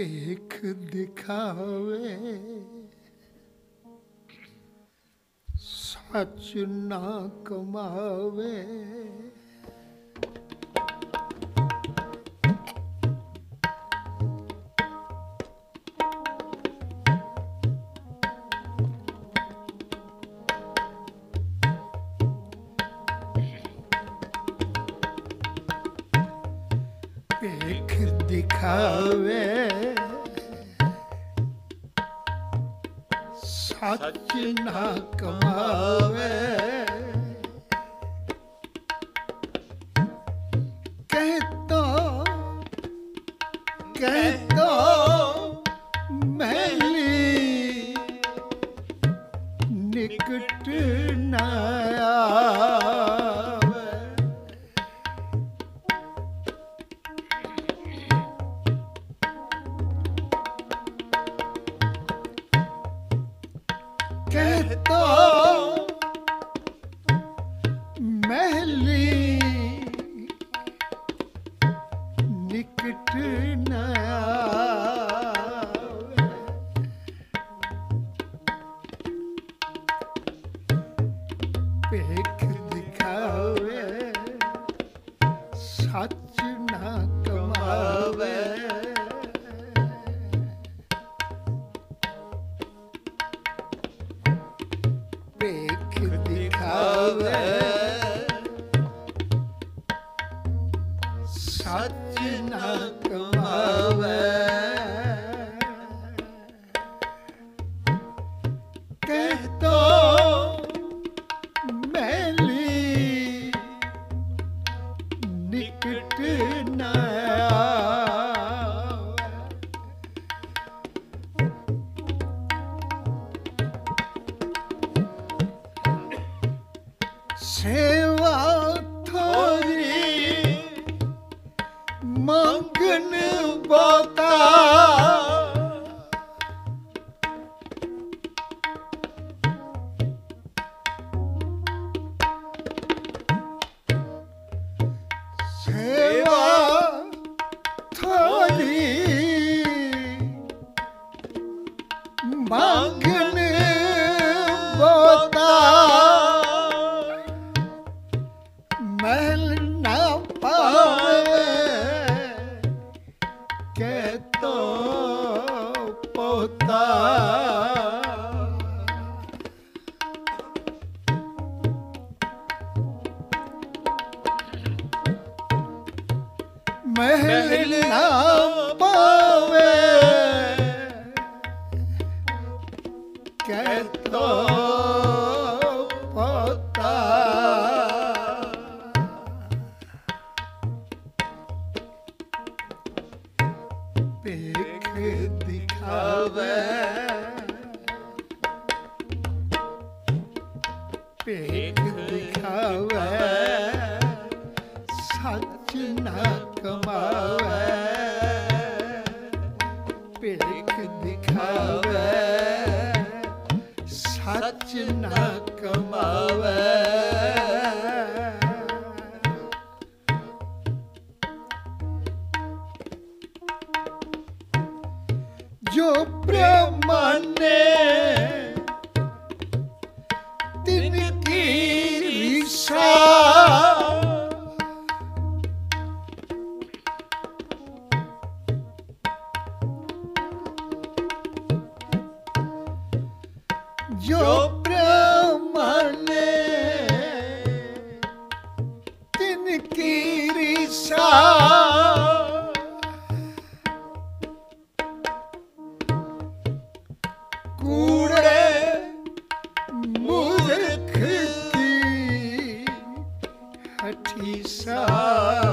ਭੇਖ ਦਿਖਾਵੇ। ਸੱਚ ਨਾ ਕਮਾਵੇ। ਰਚਨਾ ਕਾ ਸੱਚ ਨਾ ਕਮਾਵੇ ਮਹਿਲ ਨਾ ਪਾ tisa. Ah.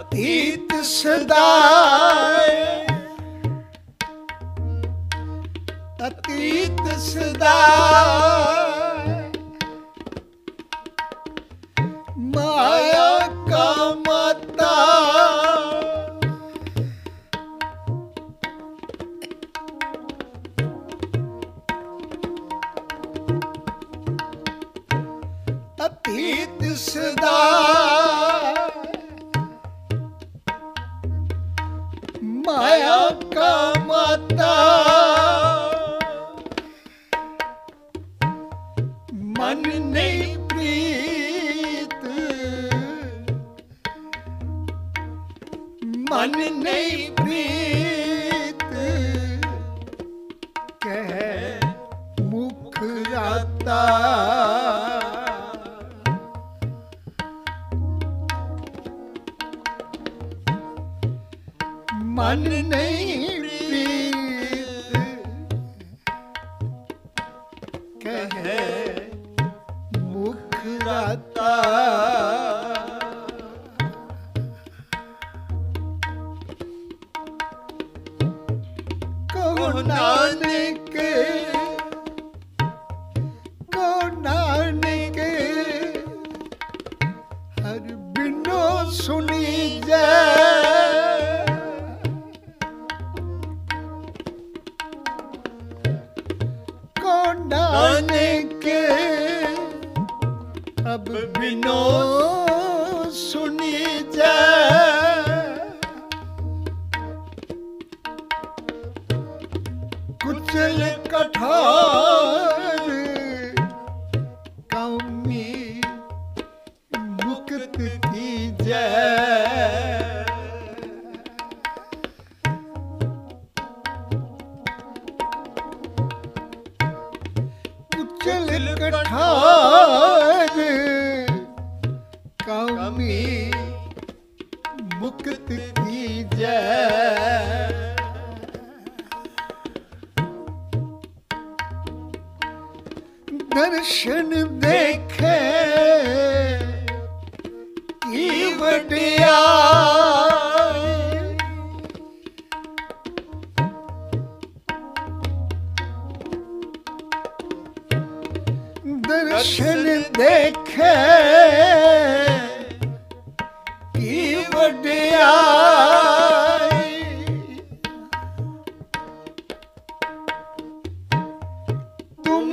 ਅਤੀਤ ਸਦਾਏ। ਅਤੀਤ ਸਦਾਏ।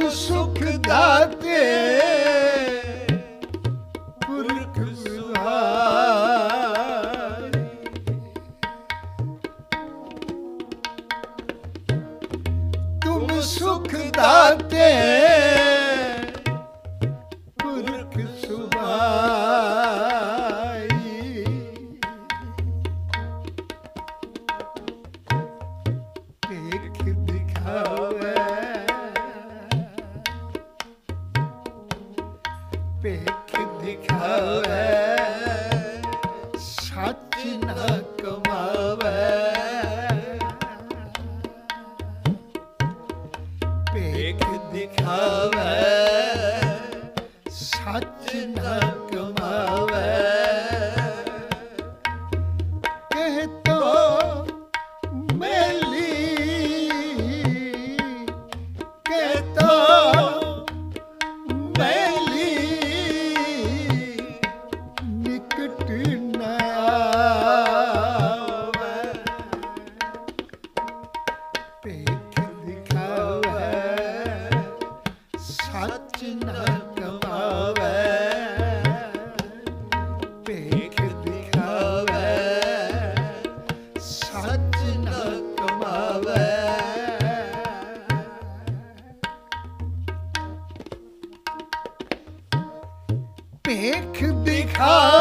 ਤੁਮ ਸੁਖ Oh.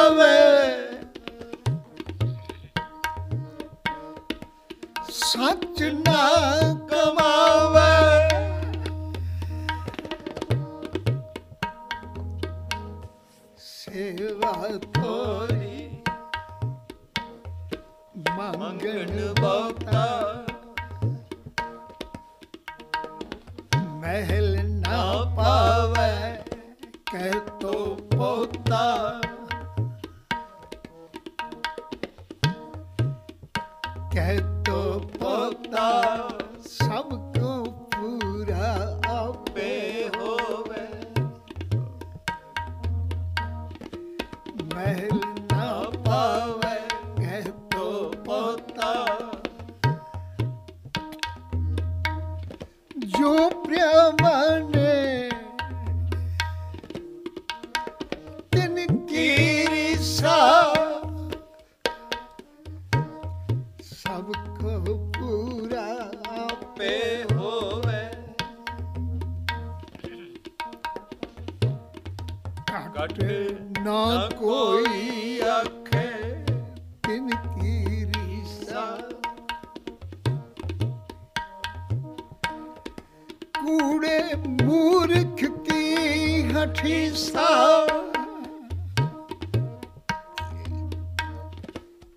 ਕੂੜੇ ਮੂਰਖ ਕੀ ਹਠੀਸਾ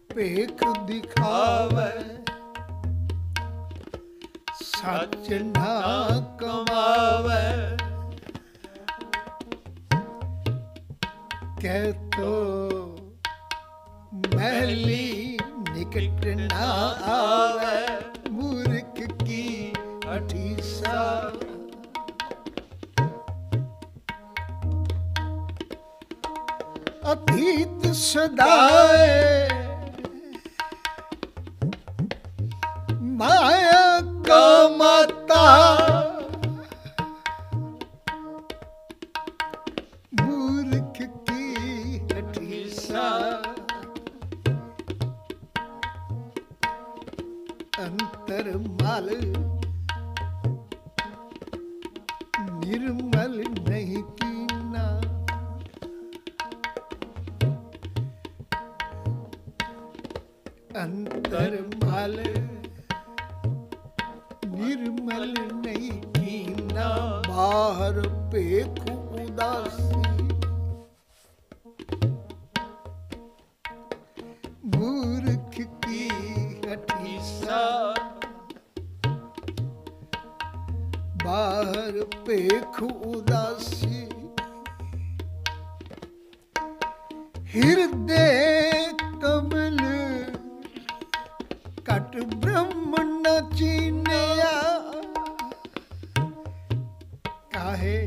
ਭੇਖ ਦਿਖਾਵੇ ਸੱਚ ਨਾ ਕਮਾਵੇ ਕਹਿ ਤੋ ਮਹਿਲੀ ਨਿਕਟ ਨਾ ਆਵੇ ਅਤੀਤ ਸਦਾਏ। ਹਠੀਸਾ ਬਾਹਰ ਭੇਖ ਉਦਾਸੀ। ਹਿਰਦੇ ਕਮਲ ਕਟ ਬ੍ਰਹਮ ਚੀਨਿਆ। ਕਾਹੇ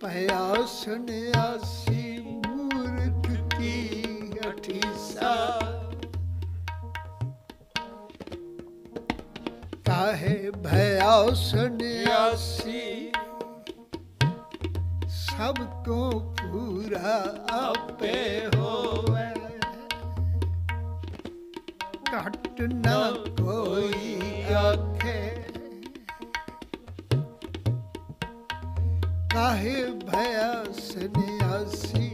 ਪਿਆ ਸੁਨਿਆਸੀ। ਕਾਹੇ ਭਇਆ ਸੁਨਿਆਸੀ ਸਭ ਕੋ ਪੂਰਾ ਆਪੇ ਹੋਵੇ ਘਟ ਨਾ ਕੋਈ ਆਖੇ ਕਾਹੇ ਭਇਆ ਸੰਿਆਸੀ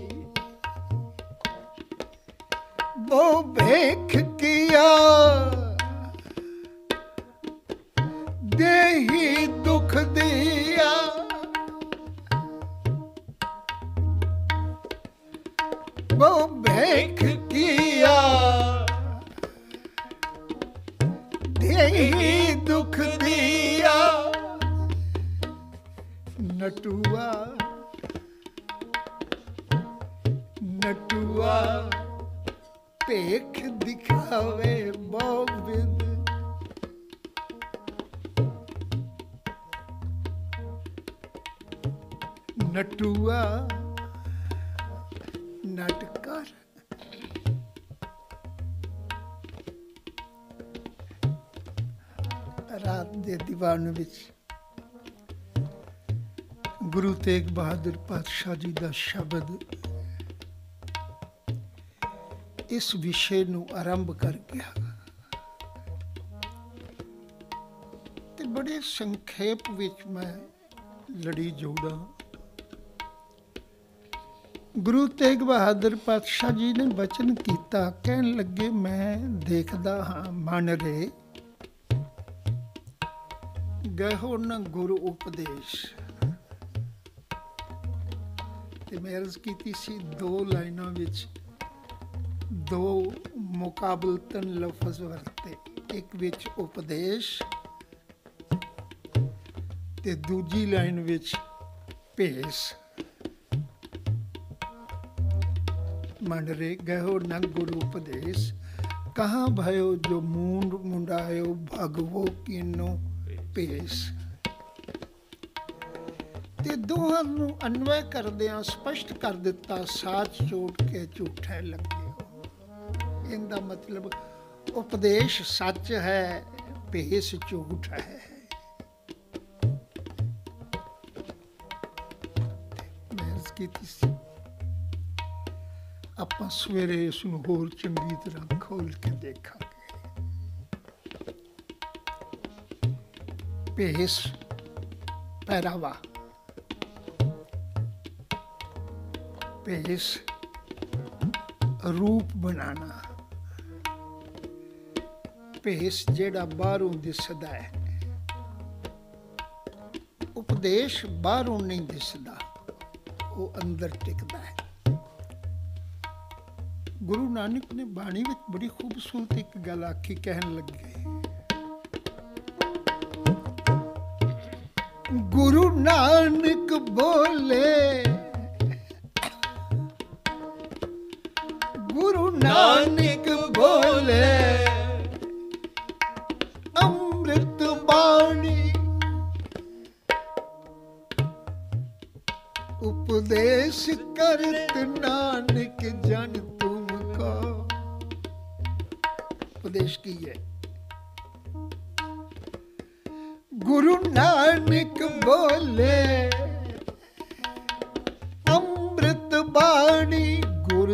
ਬੋ ਵੇਖ ਕੀਆ ਨਟੂਆ ਨਟੂਆ ਭੇਖ ਦਿਖਾਵੇ ਬੋਬਿਦ ਨਟੂਆ ਨਟਕਰ ਰਾਤ ਦੇ ਦੀਵਾਨ ਵਿੱਚ ਗੁਰੂ ਤੇਗ ਬਹਾਦਰ ਪਾਤਸ਼ਾਹ ਜੀ ਦਾ ਸ਼ਬਦ ਇਸ ਵਿਸ਼ੇ ਨੂੰ ਆਰੰਭ ਕਰ ਗਿਆ। ਤੇ ਬੜੇ ਸੰਖੇਪ ਵਿੱਚ ਮੈਂ ਲੜੀ ਜੋੜਾਂ। ਗੁਰੂ ਤੇਗ ਬਹਾਦਰ ਪਾਤਸ਼ਾਹ ਜੀ ਨੇ ਬਚਨ ਕੀਤਾ, ਕਹਿਣ ਲੱਗੇ, ਮੈਂ ਦੇਖਦਾ ਹਾਂ, ਮਨ ਰੇ। ਗਹਿੋ ਨ ਗੁਰੂ ਉਪਦੇਸ਼। ਤੇ ਮੈਂ ਅਰਜ਼ ਕੀਤੀ ਸੀ ਦੋ ਲਾਈਨਾਂ ਵਿੱਚ ਦੋ ਮੁਕਾਬਲਤਨ ਲਫ਼ਜ਼ ਵਰਤੇ। ਇੱਕ ਵਿੱਚ ਉਪਦੇਸ਼ ਤੇ ਦੂਜੀ ਲਾਈਨ ਵਿੱਚ ਭੇਸ। ਮੰਡਰੇ, ਗਹਿਓ ਨ ਗੁਰੂ ਉਪਦੇਸ਼। ਕਹਾਂ ਭਇਓ ਜੋ ਮੂੰਡ ਮੁੰਡਾਇਓ, ਭਗਵੋ ਕਿਨੋ ਭੇਸ। ਤੇ ਦੋਹਾਂ ਨੂੰ ਅਨਵੈ ਕਰਦਿਆਂ ਸਪਸ਼ਟ ਕਰ ਦਿੱਤਾ ਸਾਚ ਝੂਠ ਕੇ ਝੂਠੇ ਲੱਗੇ ਹੋ। ਇਹਦਾ ਮਤਲਬ ਉਪਦੇਸ਼ ਸੱਚ ਹੈ, ਭੇਸ ਝੂਠ ਹੈ। ਕੀਤੀ ਸੀ, ਆਪਾਂ ਸਵੇਰੇ ਇਸ ਨੂੰ ਹੋਰ ਚੰਗੀ ਤਰ੍ਹਾਂ ਖੋਲ ਕੇ ਦੇਖਾਂਗੇ। ਭੇਸ, ਪਹਿਰਾਵਾ। ਭੇਸ ਰੂਪ ਬਣਾਣਾ ਭੇਸ ਜਿਹੜਾ ਬਾਹਰੋਂ ਦਿਸਦਾ ਹੈ ਉਪਦੇਸ਼ ਬਾਹਰੋਂ ਨਹੀਂ ਦਿਸਦਾ ਉਹ ਅੰਦਰ ਟਿਕਦਾ ਹੈ ਗੁਰੂ ਨਾਨਕ ਨੇ ਬਾਣੀ ਵਿੱਚ ਬੜੀ ਖੂਬਸੂਰਤ ਇੱਕ ਗੱਲ ਆਖੀ ਕਹਿਣ ਲੱਗੇ ਗੁਰੂ ਨਾਨਕ ਬੋਲੇ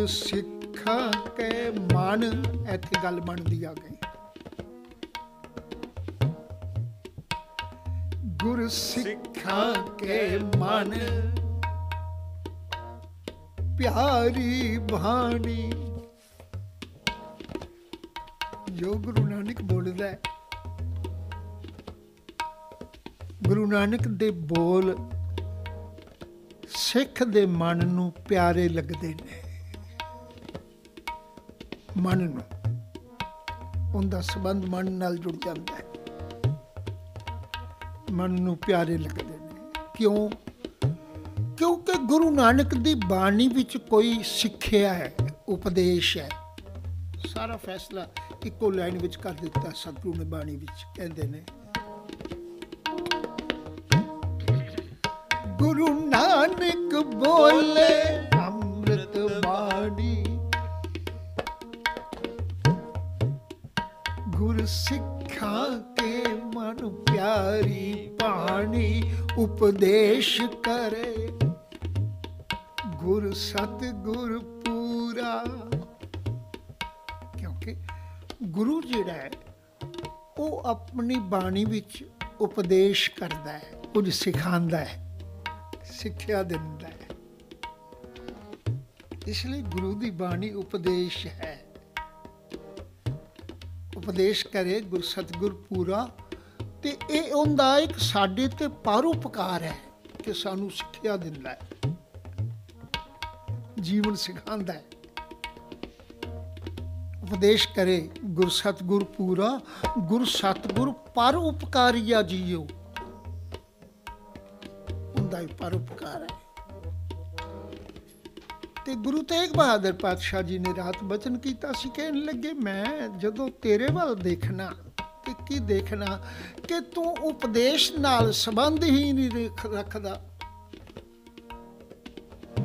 ਸਿੱਖਾਂ ਕੇ ਮਨ, ਇੱਥੇ ਗੱਲ ਬਣਦੀ ਆ ਗਈ। ਗੁਰ ਸਿੱਖਾਂ ਕੇ ਮਨ, ਪਿਆਰੀ ਬਾਣੀ। ਜੋ ਗੁਰੂ ਨਾਨਕ ਬੋਲਦਾ ਹੈ। ਗੁਰੂ ਨਾਨਕ ਦੇ ਬੋਲ ਸਿੱਖ ਦੇ ਮਨ ਨੂੰ ਪਿਆਰੇ ਲੱਗਦੇ ਨੇ। ਮਨ ਨੂੰ, ਉਹਦਾ ਸੰਬੰਧ ਮਨ ਨਾਲ ਜੁੜ ਜਾਂਦਾ ਹੈ। ਮਨ ਨੂੰ ਪਿਆਰੇ ਲੱਗਦੇ ਨੇ। ਕਿਉਂ? ਕਿਉਂਕਿ ਗੁਰੂ ਨਾਨਕ ਦੀ ਬਾਣੀ ਵਿੱਚ ਕੋਈ ਸਿੱਖਿਆ ਹੈ, ਉਪਦੇਸ਼ ਹੈ। ਸਾਰਾ ਫੈਸਲਾ ਇੱਕੋ ਲਾਈਨ ਵਿੱਚ ਕਰ ਦਿੱਤਾ ਸਤਿਗੁਰੂ ਨੇ ਬਾਣੀ ਵਿੱਚ, ਕਹਿੰਦੇ ਨੇ। ਗੁਰੂ ਨਾਨਕ ਬੋਲੇ, ਅੰਮ੍ਰਿਤ ਬਾਣੀ ਸਿੱਖਾਂ ਕੇ ਮਨ ਪਿਆਰੀ ਬਾਣੀ ਉਪਦੇਸ਼ ਕਰੇ। ਗੁਰ ਸਤ ਗੁਰ ਪੂਰਾ। ਕਿਉਂਕਿ ਗੁਰੂ ਜਿਹੜਾ ਹੈ, ਉਹ ਆਪਣੀ ਬਾਣੀ ਵਿੱਚ ਉਪਦੇਸ਼ ਕਰਦਾ ਹੈ, ਕੁਝ ਸਿਖਾਉਂਦਾ ਹੈ, ਸਿੱਖਿਆ ਦਿੰਦਾ ਹੈ। ਇਸ ਲਈ ਗੁਰੂ ਦੀ ਬਾਣੀ ਉਪਦੇਸ਼ ਹੈ। ਉਪਦੇਸ਼ ਕਰੇ ਗੁਰ ਸਤਗੁਰ ਪੂਰਾ ਤੇ ਇਹ ਉਹਦਾ ਇੱਕ ਸਾਡੇ ਤੇ ਪਰਉਪਕਾਰ ਹੈ ਕਿ ਸਾਨੂੰ ਸਿੱਖਿਆ ਦਿੰਦਾ ਹੈ। ਜੀਵਨ ਸਿਖਾਉਂਦਾ ਹੈ। ਉਪਦੇਸ਼ ਕਰੇ ਗੁਰ ਸਤਗੁਰ ਪੂਰਾ, ਗੁਰ ਸਤਗੁਰ ਪਰ ਉਪਕਾਰੀਆ ਜੀਓ। ਹੁੰਦਾ ਹੀ ਪਰਉਪਕਾਰ ਹੈ। ਤੇ ਗੁਰੂ ਤੇਗ ਬਹਾਦਰ ਪਾਤਸ਼ਾਹ ਜੀ ਨੇ ਰਾਤ ਬਚਨ ਕੀਤਾ ਸੀ, ਕਹਿਣ ਲੱਗੇ, ਮੈਂ ਜਦੋਂ ਤੇਰੇ ਵੱਲ ਦੇਖਣਾ ਤੇ ਕੀ ਦੇਖਣਾ ਕਿ ਤੂੰ ਉਪਦੇਸ਼ ਨਾਲ ਸੰਬੰਧ ਹੀ ਨਹੀਂ ਰੱਖਦਾ?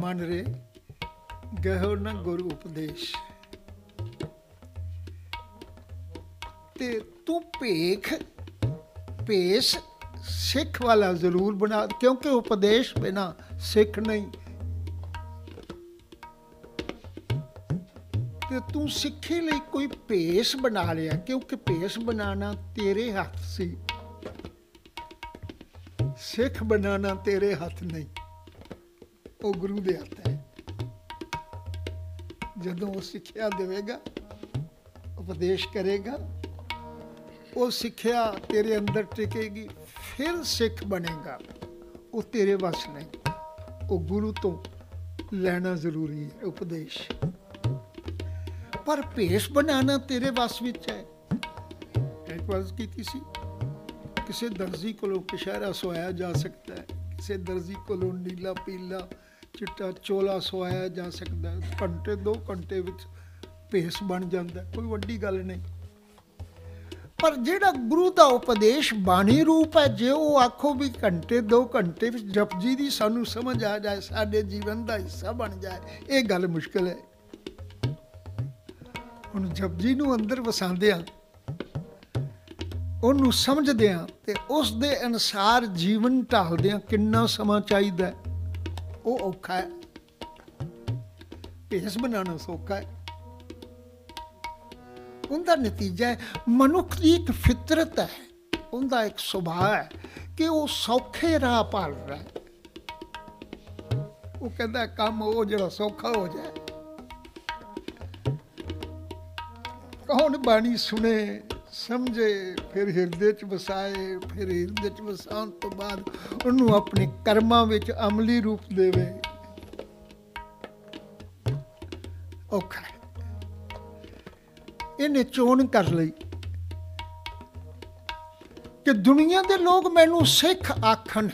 ਮਨ ਰੇ, ਗਹਿਓ ਨਾ ਗੁਰੂ ਉਪਦੇਸ਼। ਤੇ ਤੂੰ ਭੇਖ, ਭੇਸ ਸਿੱਖ ਵਾਲਾ ਜ਼ਰੂਰ ਬਣਾ, ਕਿਉਂਕਿ ਉਪਦੇਸ਼ ਬਿਨਾ ਸਿੱਖ ਨਹੀਂ। ਤੇ ਤੂੰ ਸਿੱਖੀ ਲਈ ਕੋਈ ਭੇਸ ਬਣਾ ਲਿਆ, ਕਿਉਂਕਿ ਭੇਸ ਬਣਾਉਣਾ ਤੇਰੇ ਹੱਥ ਸੀ। ਸਿੱਖ ਬਣਾਉਣਾ ਤੇਰੇ ਹੱਥ ਨਹੀਂ। ਉਹ ਗੁਰੂ ਦੇ ਹੱਥ ਹੈ। ਜਦੋਂ ਉਹ ਸਿੱਖਿਆ ਦੇਵੇਗਾ, ਉਪਦੇਸ਼ ਕਰੇਗਾ, ਉਹ ਸਿੱਖਿਆ ਤੇਰੇ ਅੰਦਰ ਟਿਕੇਗੀ, ਫਿਰ ਸਿੱਖ ਬਣੇਗਾ। ਉਹ ਤੇਰੇ ਵੱਸ ਨਹੀਂ। ਉਹ ਗੁਰੂ ਤੋਂ ਲੈਣਾ ਜ਼ਰੂਰੀ ਹੈ, ਉਪਦੇਸ਼। ਪਰ ਭੇਸ ਬਣਾਉਣਾ ਤੇਰੇ ਵੱਸ ਵਿੱਚ ਹੈ। ਇੱਕ ਵਾਰ ਕੀਤੀ ਸੀ। ਕਿਸੇ ਦਰਜੀ ਕੋਲੋਂ ਕਿਸ਼ਾਰਾ ਸਵਾਇਆ ਜਾ ਸਕਦਾ ਹੈ। ਕਿਸੇ ਦਰਜੀ ਕੋਲੋਂ ਨੀਲਾ ਪੀਲਾ ਚਿੱਟਾ ਚੋਲਾ ਸਵਾਇਆ ਜਾ ਸਕਦਾ ਹੈ। ਘੰਟੇ 2 ਘੰਟੇ ਵਿੱਚ ਭੇਸ ਬਣ ਜਾਂਦਾ ਕੋਈ ਵੱਡੀ ਗੱਲ ਨਹੀਂ। ਪਰ ਜਿਹੜਾ ਗੁਰੂ ਦਾ ਉਪਦੇਸ਼ ਬਾਣੀ ਰੂਪ ਹੈ, ਜੇ ਉਹ ਆਖੋ ਵੀ ਘੰਟੇ 2 ਘੰਟੇ ਵਿੱਚ ਜਪਜੀ ਦੀ ਸਾਨੂੰ ਸਮਝ ਆ ਜਾਏ, ਸਾਡੇ ਜੀਵਨ ਦਾ ਹਿੱਸਾ ਬਣ ਜਾਏ, ਇਹ ਗੱਲ ਮੁਸ਼ਕਲ ਹੈ। ਹੁਣ ਜਪਜੀ ਨੂੰ ਅੰਦਰ ਵਸਾਉਂਦੇ ਆ ਉਹਨੂੰ ਸਮਝਦੇ ਆ ਤੇ ਉਸ ਦੇ ਅਨਸਾਰ ਜੀਵਨ ਢਾਲਦੇ ਆ ਕਿੰਨਾ ਸਮਾਂ ਚਾਹੀਦਾ ਹੈ। ਉਹ ਔਖਾ ਹੈ। ਭੇਸ ਬਣਾਉਣਾ ਸੌਖਾ ਹੈ। ਉਹਦਾ ਨਤੀਜਾ ਹੈ, ਮਨੁੱਖ ਦੀ ਇੱਕ ਫਿਤਰਤ ਹੈ। ਉਹਦਾ ਇੱਕ ਸੁਭਾਅ ਹੈ ਕਿ ਉਹ ਸੌਖੇ ਰਾਹ ਪਾਲ ਰਿਹਾ ਹੈ। ਉਹ ਕਹਿੰਦਾ, ਕੰਮ ਉਹ ਜਿਹੜਾ ਸੌਖਾ ਹੋ ਜਾਏ ਕੌਣ ਬਾਣੀ ਸੁਣੇ? ਸਮਝੇ, ਫਿਰ ਹਿਰਦੇ 'ਚ ਵਸਾਏ, ਫਿਰ ਹਿਰਦੇ 'ਚ ਵਸਾਉਣ ਤੋਂ ਬਾਅਦ ਉਹਨੂੰ ਆਪਣੇ ਕਰਮਾਂ ਵਿੱਚ ਅਮਲੀ ਰੂਪ ਦੇਵੇ। ਔਖਾ ਇਹਨੇ ਚੋਣ ਕਰ ਲਈ ਕਿ ਦੁਨੀਆ ਦੇ ਲੋਕ ਮੈਨੂੰ ਸਿੱਖ ਆਖਣ।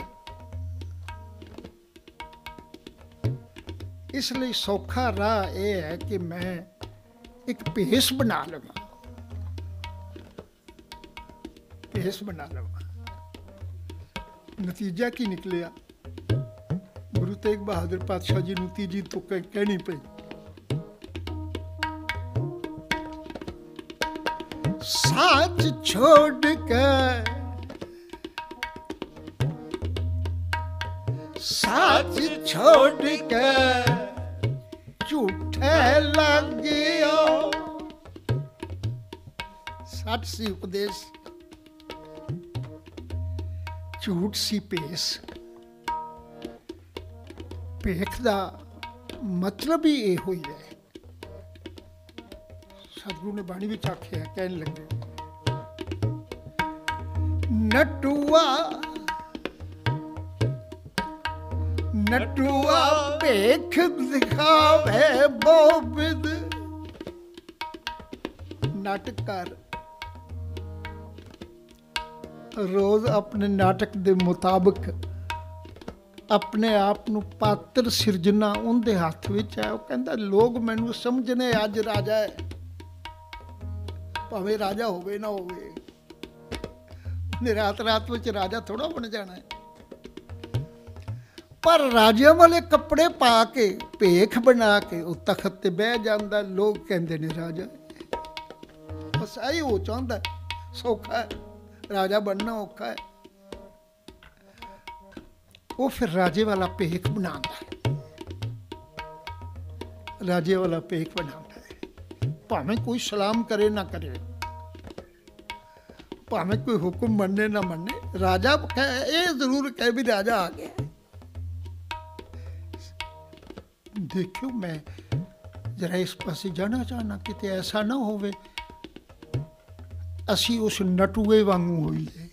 ਇਸ ਲਈ ਸੌਖਾ ਰਾਹ ਇਹ ਹੈ ਕਿ ਮੈਂ ਇੱਕ ਭੇਸ ਬਣਾ ਲਵਾਂ। ਭੇਸ ਬਣਾ ਲਵਾਂ। ਨਤੀਜਾ ਕੀ ਨਿਕਲਿਆ? ਗੁਰੂ ਤੇਗ ਬਹਾਦਰ ਪਾਤਸ਼ਾਹ ਜੀ ਨੂੰ ਤੀਜੀ ਤੋਂ ਕਹਿਣੀ ਪਈ। ਸਾਚ ਛੋੜ ਕੇ ਸਾਚ ਛੋੜ ਸੀ ਉਪਦੇਸ਼। ਝੂਠ ਸੀ ਪੇਸ ਭੇਖ ਦਾ ਮਤਲਬ ਹੀ ਇਹ ਹੋਈ ਹੈ। ਸਤਿਗੁਰੂ ਨੇ ਬਾਣੀ ਵਿੱਚ ਆਖਿਆ, ਕਹਿਣ ਲੱਗੇ, ਨਟੂਆ ਨਟੂਆ ਭੇਖ ਦਿਖਾਵੇ ਬੋਬਿਦ। ਨਟਕਰ ਰੋਜ਼ ਆਪਣੇ ਨਾਟਕ ਦੇ ਮੁਤਾਬਕ ਆਪਣੇ ਆਪ ਨੂੰ ਪਾਤਰ ਸਿਰਜਣਾ ਉਹਦੇ ਹੱਥ ਵਿੱਚ ਹੈ। ਉਹ ਕਹਿੰਦਾ, ਲੋਕ ਮੈਨੂੰ ਸਮਝਣੇ ਅੱਜ ਰਾਜਾ ਹੈ। ਭਾਵੇਂ ਰਾਜਾ ਹੋਵੇ ਨਾ ਹੋਵੇ ਨੇ ਰਾਤ ਰਾਤ ਵਿੱਚ ਰਾਜਾ ਥੋੜਾ ਬਣ ਜਾਣਾ ਹੈ। ਪਰ ਰਾਜਿਆਂ ਵਾਲੇ ਕੱਪੜੇ ਪਾ ਕੇ, ਭੇਖ ਬਣਾ ਕੇ ਉਹ ਤਖਤ ਤੇ ਬਹਿ ਜਾਂਦਾ। ਲੋਕ ਕਹਿੰਦੇ ਨੇ, ਰਾਜਾ, ਬਸ ਆਈ ਉਹ ਚਾਹੁੰਦਾ ਸੌਖਾ ਹੈ। ਰਾਜਾ ਬਣਨਾ ਔਖਾ ਹੈ ਉਹ ਫਿਰ ਰਾਜੇ ਵਾਲਾ ਭੇਖ ਬਣਾਉਂਦਾ ਹੈ ਰਾਜੇ ਵਾਲਾ ਭੇਖ ਬਣਾਉਂਦਾ ਹੈ ਭਾਵੇਂ ਕੋਈ ਸਲਾਮ ਕਰੇ ਨਾ ਕਰੇ ਭਾਵੇਂ ਕੋਈ ਹੁਕਮ ਮੰਨੇ ਨਾ ਮੰਨੇ ਰਾਜਾ ਕਹੇ ਇਹ ਜ਼ਰੂਰ ਕਹੇ ਵੀ ਰਾਜਾ ਆ ਗਿਆ ਦੇਖਿਓ ਮੈਂ ਜਰਾ ਇਸ ਪਾਸੇ ਜਾਣਾ ਚਾਹਨਾ ਕਿਤੇ ਐਸਾ ਨਾ ਹੋਵੇ ਅਸੀਂ ਉਸ ਨਟੂਏ ਵਾਂਗੂ ਹੋਈਏ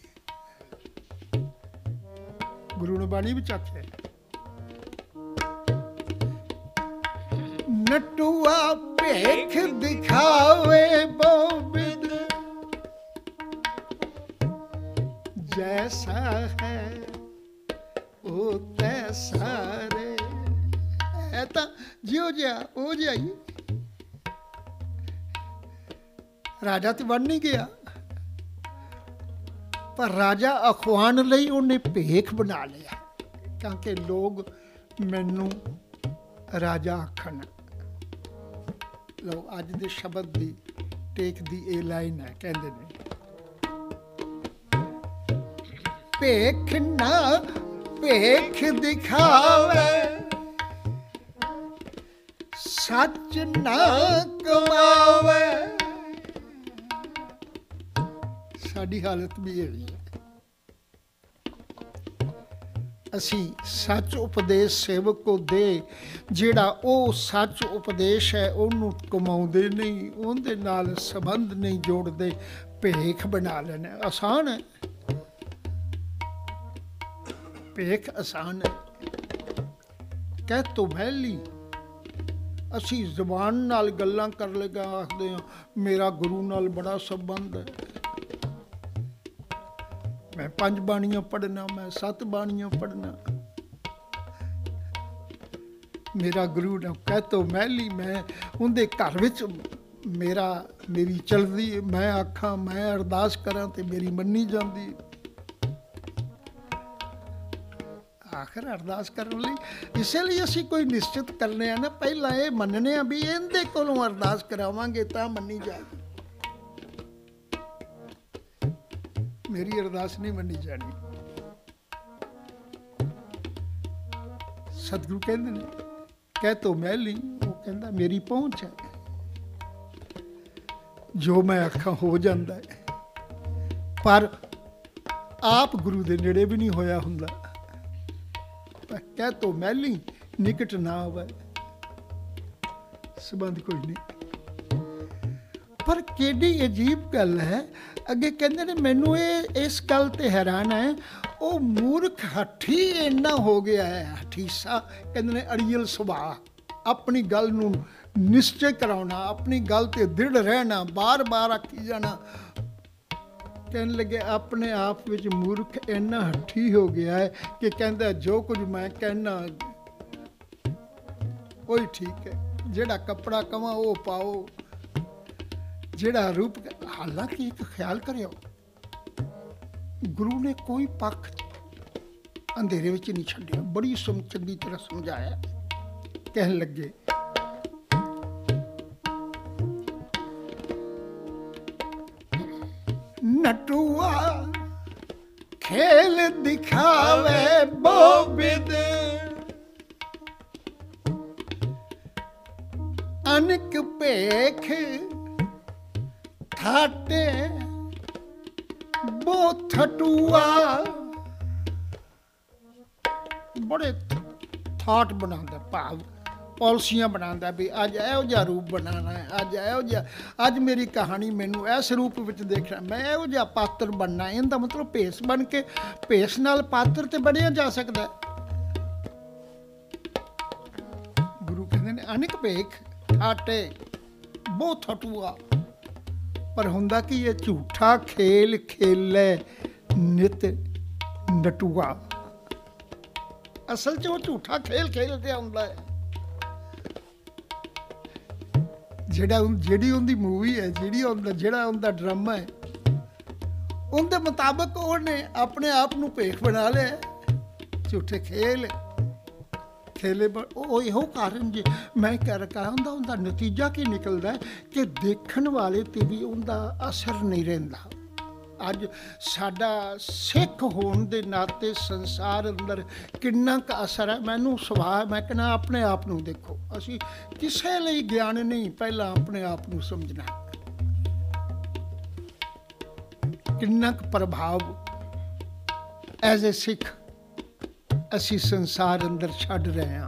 ਗੁਰੂ ਨੇ ਬਾਣੀ ਵਿੱਚ ਆਖਿਆ ਨਟੂਆ ਭੇਖ ਦਿਖਾਵੇ ਬੋਬਿਦ। ਜੈਸਾ ਹੈ, ਉਹ ਤੈਸਾ ਰੇ। ਹੈ ਤਾਂ ਜਿਉ ਜਿਆ ਉਹ ਜਿਹਾ ਹੀ। ਰਾਜਾ ਤੇ ਬਣ ਨਹੀਂ ਗਿਆ। ਪਰ ਰਾਜਾ ਅਖਵਾਨ ਲਈ ਉਹਨੇ ਭੇਖ ਬਣਾ ਲਿਆ ਤਾਂ ਕਿ ਲੋਕ ਮੈਨੂੰ ਰਾਜਾ ਆਖਣ। ਲਓ, ਅੱਜ ਦੇ ਸ਼ਬਦ ਦੀ ਟੇਕ ਦੀ ਇਹ ਲਾਈਨ ਹੈ, ਕਹਿੰਦੇ ਨੇ, ਭੇਖ ਨਾ, ਭੇਖ ਦਿਖਾਵੇ, ਸੱਚ ਨਾ ਕਮਾਵੇ। ਸਾਡੀ ਹਾਲਤ ਵੀ ਇਹ ਹੈ। ਅਸੀਂ ਸੱਚ ਉਪਦੇਸ਼ ਸੇਵਕ ਕੋ ਦੇ, ਜਿਹੜਾ ਉਹ ਸੱਚ ਉਪਦੇਸ਼ ਹੈ, ਉਹਨੂੰ ਕਮਾਉਂਦੇ ਨਹੀਂ, ਉਹਦੇ ਨਾਲ ਸੰਬੰਧ ਨਹੀਂ ਜੋੜਦੇ, ਭੇਖ ਬਣਾ ਲੈਣਾ ਆਸਾਨ ਹੈ। ਭੇਖ ਆਸਾਨ ਹੈ। ਕਹਿ ਤੋ ਮਹਿਲੀ ਅਸੀਂ ਜ਼ੁਬਾਨ ਨਾਲ ਗੱਲਾਂ ਕਰ ਲਗਾ, ਆਖਦੇ ਹਾਂ, ਮੇਰਾ ਗੁਰੂ ਨਾਲ ਬੜਾ ਸੰਬੰਧ ਹੈ। ਮੈਂ ਪੰਜ ਬਾਣੀਆਂ ਪੜਨਾ ਮੈਂ ਸੱਤ ਬਾਣੀਆਂ ਪੜਨਾ ਮੇਰਾ ਗੁਰੂ ਨਾ ਕਹਿ ਤੋ ਮਹਿਲੀ, ਮੈਂ ਉਹਦੇ ਘਰ ਵਿੱਚ ਮੇਰਾ, ਮੇਰੀ ਚਲਦੀ, ਮੈਂ ਆਖਾਂ, ਮੈਂ ਅਰਦਾਸ ਕਰਾਂ ਤੇ ਮੇਰੀ ਮੰਨੀ ਜਾਂਦੀ। ਆਖਰ ਅਰਦਾਸ ਕਰਨ ਲਈ ਇਸੇ ਲਈ ਅਸੀਂ ਕੋਈ ਨਿਸ਼ਚਿਤ ਕਰਨੇ ਆ ਨਾ, ਪਹਿਲਾਂ ਇਹ ਮੰਨਨੇ ਆ ਵੀ ਇਹਦੇ ਕੋਲੋਂ ਅਰਦਾਸ ਕਰਾਵਾਂਗੇ ਤਾਂ ਮੰਨੀ ਜਾਏਗੀ ਮੇਰੀ ਅਰਦਾਸ ਨਹੀਂ ਮੰਨੀ ਜਾਣੀ। ਸਤਿਗੁਰੂ ਕਹਿੰਦੇ ਨੇ, ਕਹਿ ਤੋ ਮੈਲੀ ਉਹ ਕਹਿੰਦਾ ਮੇਰੀ ਪਹੁੰਚ ਹੈ। ਜੋ ਮੈਂ ਆਖਾਂ ਹੋ ਜਾਂਦਾ ਹੈ। ਪਰ ਆਪ ਗੁਰੂ ਦੇ ਨੇੜੇ ਵੀ ਨਹੀਂ ਹੋਇਆ ਹੁੰਦਾ। ਪਰ ਕਹਿ ਤੋ ਮੈਲੀ ਨਿਕਟ ਨਾ ਆਵੇ। ਸਬੰਧ ਕੋਈ ਨਹੀਂ। ਪਰ ਕਿਹੜੀ ਅਜੀਬ ਗੱਲ ਹੈ? ਅੱਗੇ ਕਹਿੰਦੇ ਨੇ, ਮੈਨੂੰ ਇਹ, ਇਸ ਗੱਲ ਤੇ ਹੈਰਾਨ ਹੈ, ਉਹ ਮੂਰਖ ਹੱਠੀ ਇੰਨਾ ਹੋ ਗਿਆ ਹੈ, ਹਠੀਸਾ। ਕਹਿੰਦੇ ਨੇ ਅੜੀਲ ਸੁਭਾਅ, ਆਪਣੀ ਗੱਲ ਨੂੰ ਨਿਸ਼ਚੈ ਕਰਾਉਣਾ, ਆਪਣੀ ਗੱਲ ਤੇ ਦ੍ਰਿੜ ਰਹਿਣਾ, ਬਾਰ-ਬਾਰ ਆਖੀ ਜਾਣਾ। ਕਹਿਣ ਲੱਗੇ, ਆਪਣੇ ਆਪ ਵਿੱਚ ਮੂਰਖ ਇੰਨਾ ਹੱਠੀ ਹੋ ਗਿਆ ਹੈ ਕਿ ਕਹਿੰਦਾ, ਜੋ ਕੁਝ ਮੈਂ ਕਹਿਣਾ ਕੋਈ ਠੀਕ ਹੈ। ਜਿਹੜਾ ਕੱਪੜਾ ਕਵਾਂ, ਉਹ ਪਾਓ। ਜਿਹੜਾ ਰੂਪ ਹਾਲਾਂਕਿ ਇੱਕ ਖਿਆਲ ਕਰਿਓ, ਗੁਰੂ ਨੇ ਕੋਈ ਪੱਖ ਅੰਧੇਰੇ ਵਿੱਚ ਨਹੀਂ ਛੱਡਿਆ। ਬੜੀ ਸਮ ਚੰਗੀ ਤਰ੍ਹਾਂ ਸਮਝਾਇਆ। ਕਹਿਣ ਲੱਗੇ, ਨਟੂਆ, ਖੇਲ ਦਿਖਾਵੇ ਬੋਬਿਦ। ਅਨਕ ਭੇਖ ਥਾਟੇ ਬੋ ਥਟੂਆ ਬੜੇ ਥਾਟ ਬਣਾਉਂਦਾ, ਭਾਵ ਪਾਲਿਸੀਆਂ ਬਣਾਉਂਦਾ ਵੀ ਅੱਜ ਇਹੋ ਜਿਹਾ ਰੂਪ ਬਣਾਉਣਾ ਹੈ, ਅੱਜ ਇਹੋ ਜਿਹਾ, ਅੱਜ ਮੇਰੀ ਕਹਾਣੀ ਮੈਨੂੰ ਇਸ ਰੂਪ ਵਿੱਚ ਦੇਖਣਾ, ਮੈਂ ਇਹੋ ਜਿਹਾ ਪਾਤਰ ਬਣਨਾ, ਇਹਦਾ ਮਤਲਬ ਭੇਸ ਬਣ ਕੇ ਭੇਸ ਨਾਲ ਪਾਤਰ ਤੇ ਬਣਿਆ ਜਾ ਸਕਦਾ ਗੁਰੂ ਕਹਿੰਦੇ ਨੇ, ਅਨੇਕ ਭੇਖ ਆਟੇ ਬਹੁਤ ਥਟੂਆ ਪਰ ਹੁੰਦਾ ਕਿ ਇਹ ਝੂਠਾ ਖੇਲ ਖੇਲੇ ਨਿਤ ਨਟੂਆ। ਅਸਲ 'ਚ ਉਹ ਝੂਠਾ ਖੇਲ ਖੇਲਦੇ ਆਉਂਦਾ ਹੈ ਜਿਹੜਾ ਜਿਹੜੀ ਉਹਦੀ ਮੂਵੀ ਹੈ ਜਿਹੜੀ ਉਹਦਾ, ਜਿਹੜਾ ਉਹਦਾ ਡਰਾਮਾ ਹੈ ਉਹਦੇ ਮੁਤਾਬਕ ਉਹਨੇ ਆਪਣੇ ਆਪ ਨੂੰ ਭੇਖ ਬਣਾ ਲਿਆ। ਝੂਠੇ ਖੇਲ ਥੇਲੇ ਉਹ ਇਹੋ ਕਾਰਨ ਜੇ ਮੈਂ ਕਹਿ ਰਹਾ ਹੁੰਦਾ, ਉਹਦਾ ਨਤੀਜਾ ਕੀ ਨਿਕਲਦਾ ਕਿ ਦੇਖਣ ਵਾਲੇ ਤੇ ਵੀ ਉਹਦਾ ਅਸਰ ਨਹੀਂ ਰਹਿੰਦਾ। ਅੱਜ ਸਾਡਾ ਸਿੱਖ ਹੋਣ ਦੇ ਨਾਤੇ ਸੰਸਾਰ ਅੰਦਰ ਕਿੰਨਾ ਕੁ ਅਸਰ ਹੈ? ਮੈਨੂੰ ਸੁਭਾਅ, ਮੈਂ ਕਹਿੰਦਾ ਆਪਣੇ ਆਪ ਨੂੰ ਦੇਖੋ। ਅਸੀਂ ਕਿਸੇ ਲਈ ਗਿਆਨ ਨਹੀਂ, ਪਹਿਲਾਂ ਆਪਣੇ ਆਪ ਨੂੰ ਸਮਝਣਾ। ਕਿੰਨਾ ਕੁ ਪ੍ਰਭਾਵ ਐਜ਼ ਅ ਸਿੱਖ ਅਸੀਂ ਸੰਸਾਰ ਅੰਦਰ ਛੱਡ ਰਹੇ ਹਾਂ।